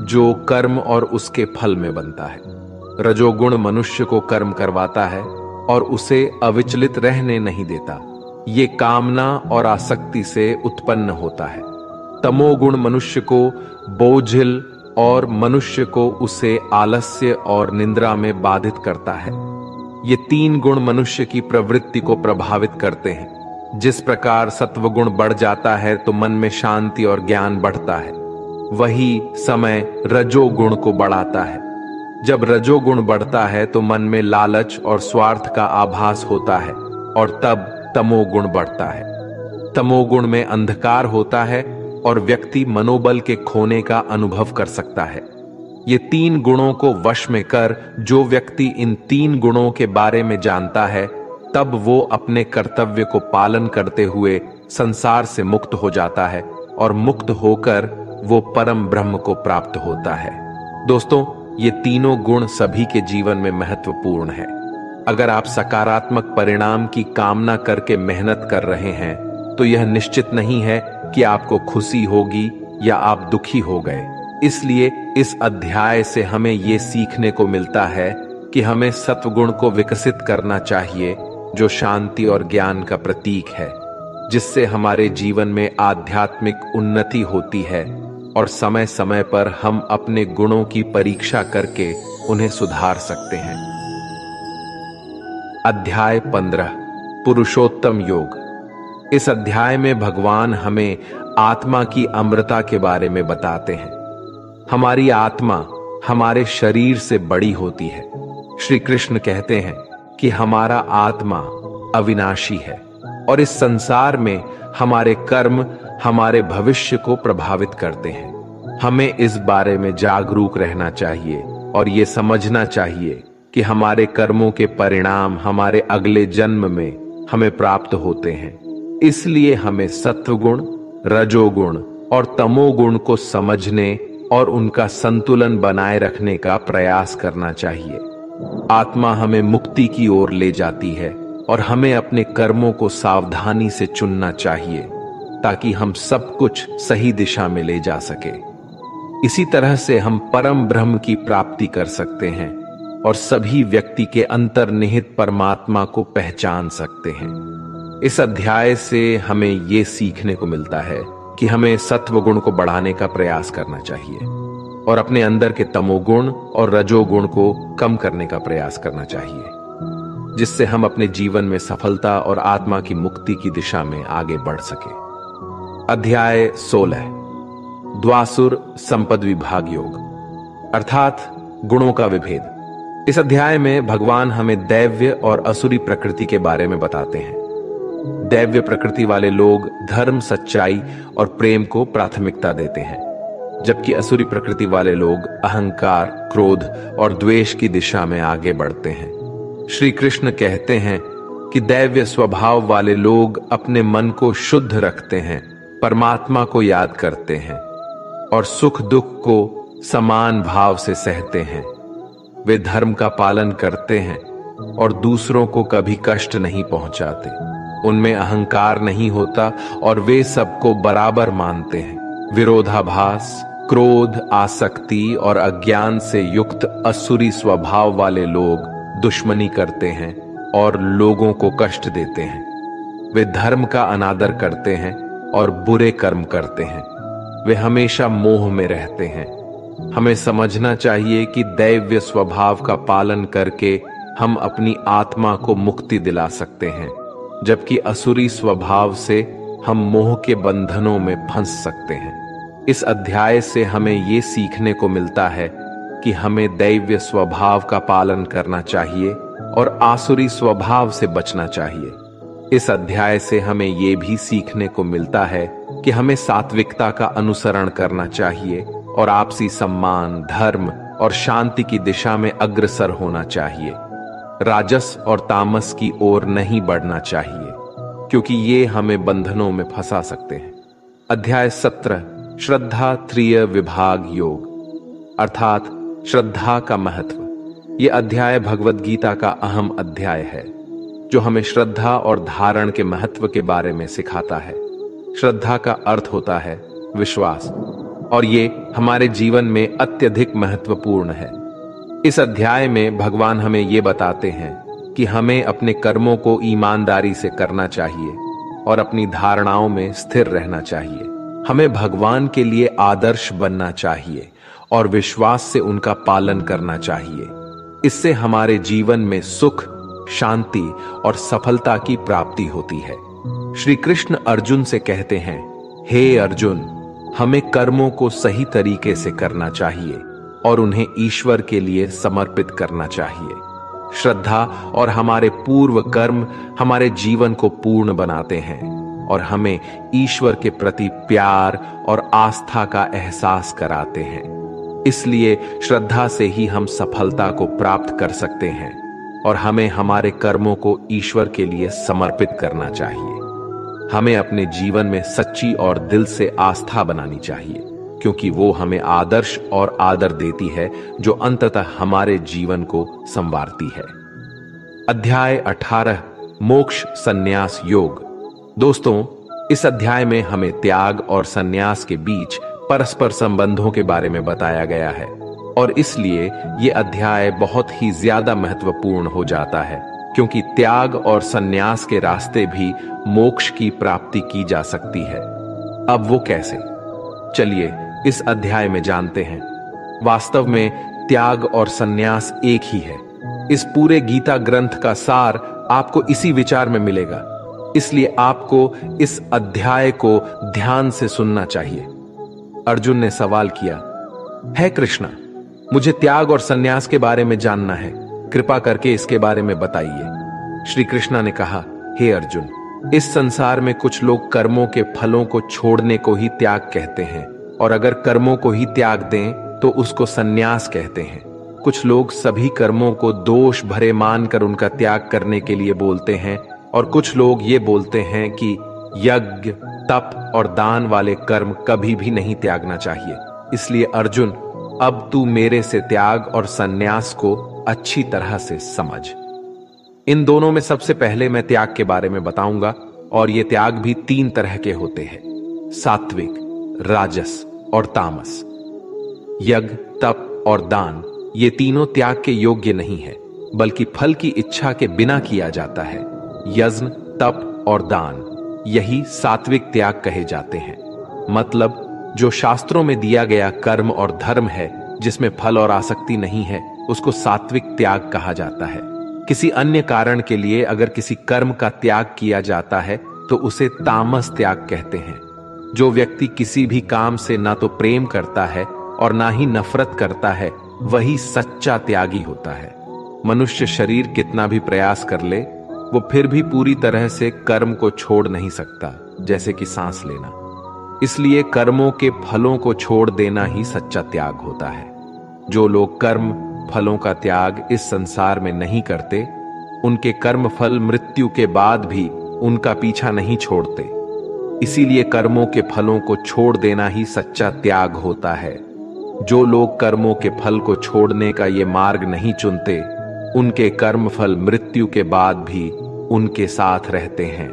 जो कर्म और उसके फल में बनता है। रजोगुण मनुष्य को कर्म करवाता है और उसे अविचलित रहने नहीं देता। ये कामना और आसक्ति से उत्पन्न होता है। तमोगुण मनुष्य को बोझिल और मनुष्य को उसे आलस्य और निंद्रा में बाधित करता है। ये तीन गुण मनुष्य की प्रवृत्ति को प्रभावित करते हैं। जिस प्रकार सत्व गुण बढ़ जाता है तो मन में शांति और ज्ञान बढ़ता है। वही समय रजोगुण को बढ़ाता है। जब रजोगुण बढ़ता है तो मन में लालच और स्वार्थ का आभास होता है, और तब तमोगुण बढ़ता है। तमोगुण में अंधकार होता है और व्यक्ति मनोबल के खोने का अनुभव कर सकता है। ये तीन गुणों को वश में कर, जो व्यक्ति इन तीन गुणों के बारे में जानता है, तब वो अपने कर्तव्य को पालन करते हुए संसार से मुक्त हो जाता है और मुक्त होकर वो परम ब्रह्म को प्राप्त होता है। दोस्तों, ये तीनों गुण सभी के जीवन में महत्वपूर्ण है। अगर आप सकारात्मक परिणाम की कामना करके मेहनत कर रहे हैं तो यह निश्चित नहीं है कि आपको खुशी होगी या आप दुखी हो गए। इसलिए इस अध्याय से हमें ये सीखने को मिलता है कि हमें सत्वगुण को विकसित करना चाहिए, जो शांति और ज्ञान का प्रतीक है, जिससे हमारे जीवन में आध्यात्मिक उन्नति होती है और समय समय पर हम अपने गुणों की परीक्षा करके उन्हें सुधार सकते हैं। अध्याय पंद्रह, पुरुषोत्तम योग। इस अध्याय में भगवान हमें आत्मा की अमृता के बारे में बताते हैं। हमारी आत्मा हमारे शरीर से बड़ी होती है। श्री कृष्ण कहते हैं कि हमारा आत्मा अविनाशी है और इस संसार में हमारे कर्म, हमारे भविष्य को प्रभावित करते हैं। हमें इस बारे में जागरूक रहना चाहिए और ये समझना चाहिए कि हमारे कर्मों के परिणाम हमारे अगले जन्म में हमें प्राप्त होते हैं। इसलिए हमें सत्वगुण, रजोगुण और तमोगुण को समझने और उनका संतुलन बनाए रखने का प्रयास करना चाहिए। आत्मा हमें मुक्ति की ओर ले जाती है और हमें अपने कर्मों को सावधानी से चुनना चाहिए, ताकि हम सब कुछ सही दिशा में ले जा सके। इसी तरह से हम परम ब्रह्म की प्राप्ति कर सकते हैं और सभी व्यक्ति के अंतर्निहित परमात्मा को पहचान सकते हैं। इस अध्याय से हमें यह सीखने को मिलता है कि हमें सत्व गुण को बढ़ाने का प्रयास करना चाहिए और अपने अंदर के तमोगुण और रजोगुण को कम करने का प्रयास करना चाहिए, जिससे हम अपने जीवन में सफलता और आत्मा की मुक्ति की दिशा में आगे बढ़ सके। अध्याय सोलह, द्वासुर संपद विभाग योग, अर्थात गुणों का विभेद। इस अध्याय में भगवान हमें दैव्य और असुरी प्रकृति के बारे में बताते हैं। दैव्य प्रकृति वाले लोग धर्म, सच्चाई और प्रेम को प्राथमिकता देते हैं, जबकि असुरी प्रकृति वाले लोग अहंकार, क्रोध और द्वेष की दिशा में आगे बढ़ते हैं। श्री कृष्ण कहते हैं कि दैव्य स्वभाव वाले लोग अपने मन को शुद्ध रखते हैं, परमात्मा को याद करते हैं और सुख दुख को समान भाव से सहते हैं। वे धर्म का पालन करते हैं और दूसरों को कभी कष्ट नहीं पहुंचाते। उनमें अहंकार नहीं होता और वे सबको बराबर मानते हैं। विरोधाभास, क्रोध, आसक्ति और अज्ञान से युक्त असुरी स्वभाव वाले लोग दुश्मनी करते हैं और लोगों को कष्ट देते हैं। वे धर्म का अनादर करते हैं और बुरे कर्म करते हैं। वे हमेशा मोह में रहते हैं। हमें समझना चाहिए कि दैव्य स्वभाव का पालन करके हम अपनी आत्मा को मुक्ति दिला सकते हैं। जबकि असुरी स्वभाव से हम मोह के बंधनों में फंस सकते हैं। इस अध्याय से हमें ये सीखने को मिलता है कि हमें दैव्य स्वभाव का पालन करना चाहिए और आसुरी स्वभाव से बचना चाहिए। इस अध्याय से हमें यह भी सीखने को मिलता है कि हमें सात्विकता का अनुसरण करना चाहिए और आपसी सम्मान, धर्म और शांति की दिशा में अग्रसर होना चाहिए। राजस और तामस की ओर नहीं बढ़ना चाहिए, क्योंकि ये हमें बंधनों में फंसा सकते हैं। अध्याय सत्रह, श्रद्धा त्रिय विभाग योग। अर्थात श्रद्धा का महत्व। यह अध्याय भगवत गीता का अहम अध्याय है, जो हमें श्रद्धा और धारण के महत्व के बारे में सिखाता है। श्रद्धा का अर्थ होता है विश्वास, और ये हमारे जीवन में अत्यधिक महत्वपूर्ण है। इस अध्याय में भगवान हमें ये बताते हैं कि हमें अपने कर्मों को ईमानदारी से करना चाहिए और अपनी धारणाओं में स्थिर रहना चाहिए। हमें भगवान के लिए आदर्श बनना चाहिए और विश्वास से उनका पालन करना चाहिए। इससे हमारे जीवन में सुख, शांति और सफलता की प्राप्ति होती है। श्री कृष्ण अर्जुन से कहते हैं, हे अर्जुन, हमें कर्मों को सही तरीके से करना चाहिए। और उन्हें ईश्वर के लिए समर्पित करना चाहिए। श्रद्धा और हमारे पूर्व कर्म हमारे जीवन को पूर्ण बनाते हैं और हमें ईश्वर के प्रति प्यार और आस्था का एहसास कराते हैं। इसलिए श्रद्धा से ही हम सफलता को प्राप्त कर सकते हैं और हमें हमारे कर्मों को ईश्वर के लिए समर्पित करना चाहिए। हमें अपने जीवन में सच्ची और दिल से आस्था बनानी चाहिए। क्योंकि वो हमें आदर्श और आदर देती है, जो अंततः हमारे जीवन को संवारती है। अध्याय 18 मोक्ष संन्यास योग। दोस्तों, इस अध्याय में हमें त्याग और संन्यास के बीच परस्पर संबंधों के बारे में बताया गया है, और इसलिए ये अध्याय बहुत ही ज़्यादा महत्वपूर्ण हो जाता है, क्योंकि त्याग और संन्यास के रास्ते भी मोक्ष की प्राप्ति की जा सकती है। अब वो कैसे? चलिए इस अध्याय में जानते हैं। वास्तव में त्याग और संन्यास एक ही है। इस पूरे गीता ग्रंथ का सार आपको इसी विचार में मिलेगा। इसलिए आपको इस अध्याय को ध्यान से सुनना चाहिए। अर्जुन ने सवाल किया, है कृष्णा, मुझे त्याग और सन्यास के बारे में जानना है। कृपा करके इसके बारे में बताइए। श्री कृष्णा ने कहा, हे अर्जुन, इस संसार में कुछ लोग कर्मों के फलों को छोड़ने को ही त्याग कहते हैं। और अगर कर्मों को ही त्याग दें तो उसको सन्यास कहते हैं। कुछ लोग सभी कर्मों को दोष भरे मानकर उनका त्याग करने के लिए बोलते हैं, और कुछ लोग ये बोलते हैं कि यज्ञ, तप और दान वाले कर्म कभी भी नहीं त्यागना चाहिए। इसलिए अर्जुन, अब तू मेरे से त्याग और सन्यास को अच्छी तरह से समझ। इन दोनों में सबसे पहले मैं त्याग के बारे में बताऊँगा, और ये त्याग भी तीन तरह के होते हैं। सात्विक, राजस और तामस। यज्ञ, तप और दान, ये तीनों त्याग के योग्य नहीं है, बल्कि फल की इच्छा के बिना किया जाता है। यज्ञ, तप और दान, यही सात्विक त्याग कहे जाते हैं। मतलब जो शास्त्रों में दिया गया कर्म और धर्म है, जिसमें फल और आसक्ति नहीं है, उसको सात्विक त्याग कहा जाता है। किसी अन्य कारण के लिए अगर किसी कर्म का त्याग किया जाता है तो उसे तामस त्याग कहते हैं। जो व्यक्ति किसी भी काम से ना तो प्रेम करता है और ना ही नफरत करता है, वही सच्चा त्यागी होता है। मनुष्य शरीर कितना भी प्रयास कर ले, वो फिर भी पूरी तरह से कर्म को छोड़ नहीं सकता, जैसे कि सांस लेना। इसलिए कर्मों के फलों को छोड़ देना ही सच्चा त्याग होता है। जो लोग कर्म, फलों का त्याग इस संसार में नहीं करते, उनके कर्म फल मृत्यु के बाद भी उनका पीछा नहीं छोड़ते। इसीलिए कर्मों के फलों को छोड़ देना ही सच्चा त्याग होता है। जो लोग कर्मों के फल को छोड़ने का ये मार्ग नहीं चुनते, उनके कर्म फल मृत्यु के बाद भी उनके साथ रहते हैं।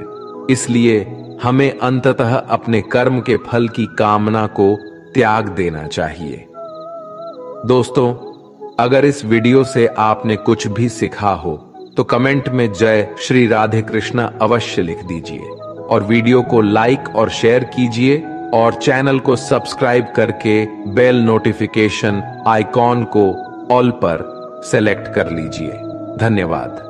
इसलिए हमें अंततः अपने कर्म के फल की कामना को त्याग देना चाहिए। दोस्तों, अगर इस वीडियो से आपने कुछ भी सीखा हो तो कमेंट में जय श्री राधे कृष्णा अवश्य लिख दीजिए। और वीडियो को लाइक और शेयर कीजिए और चैनल को सब्सक्राइब करके बेल नोटिफिकेशन आइकॉन को ऑल पर सेलेक्ट कर लीजिए। धन्यवाद।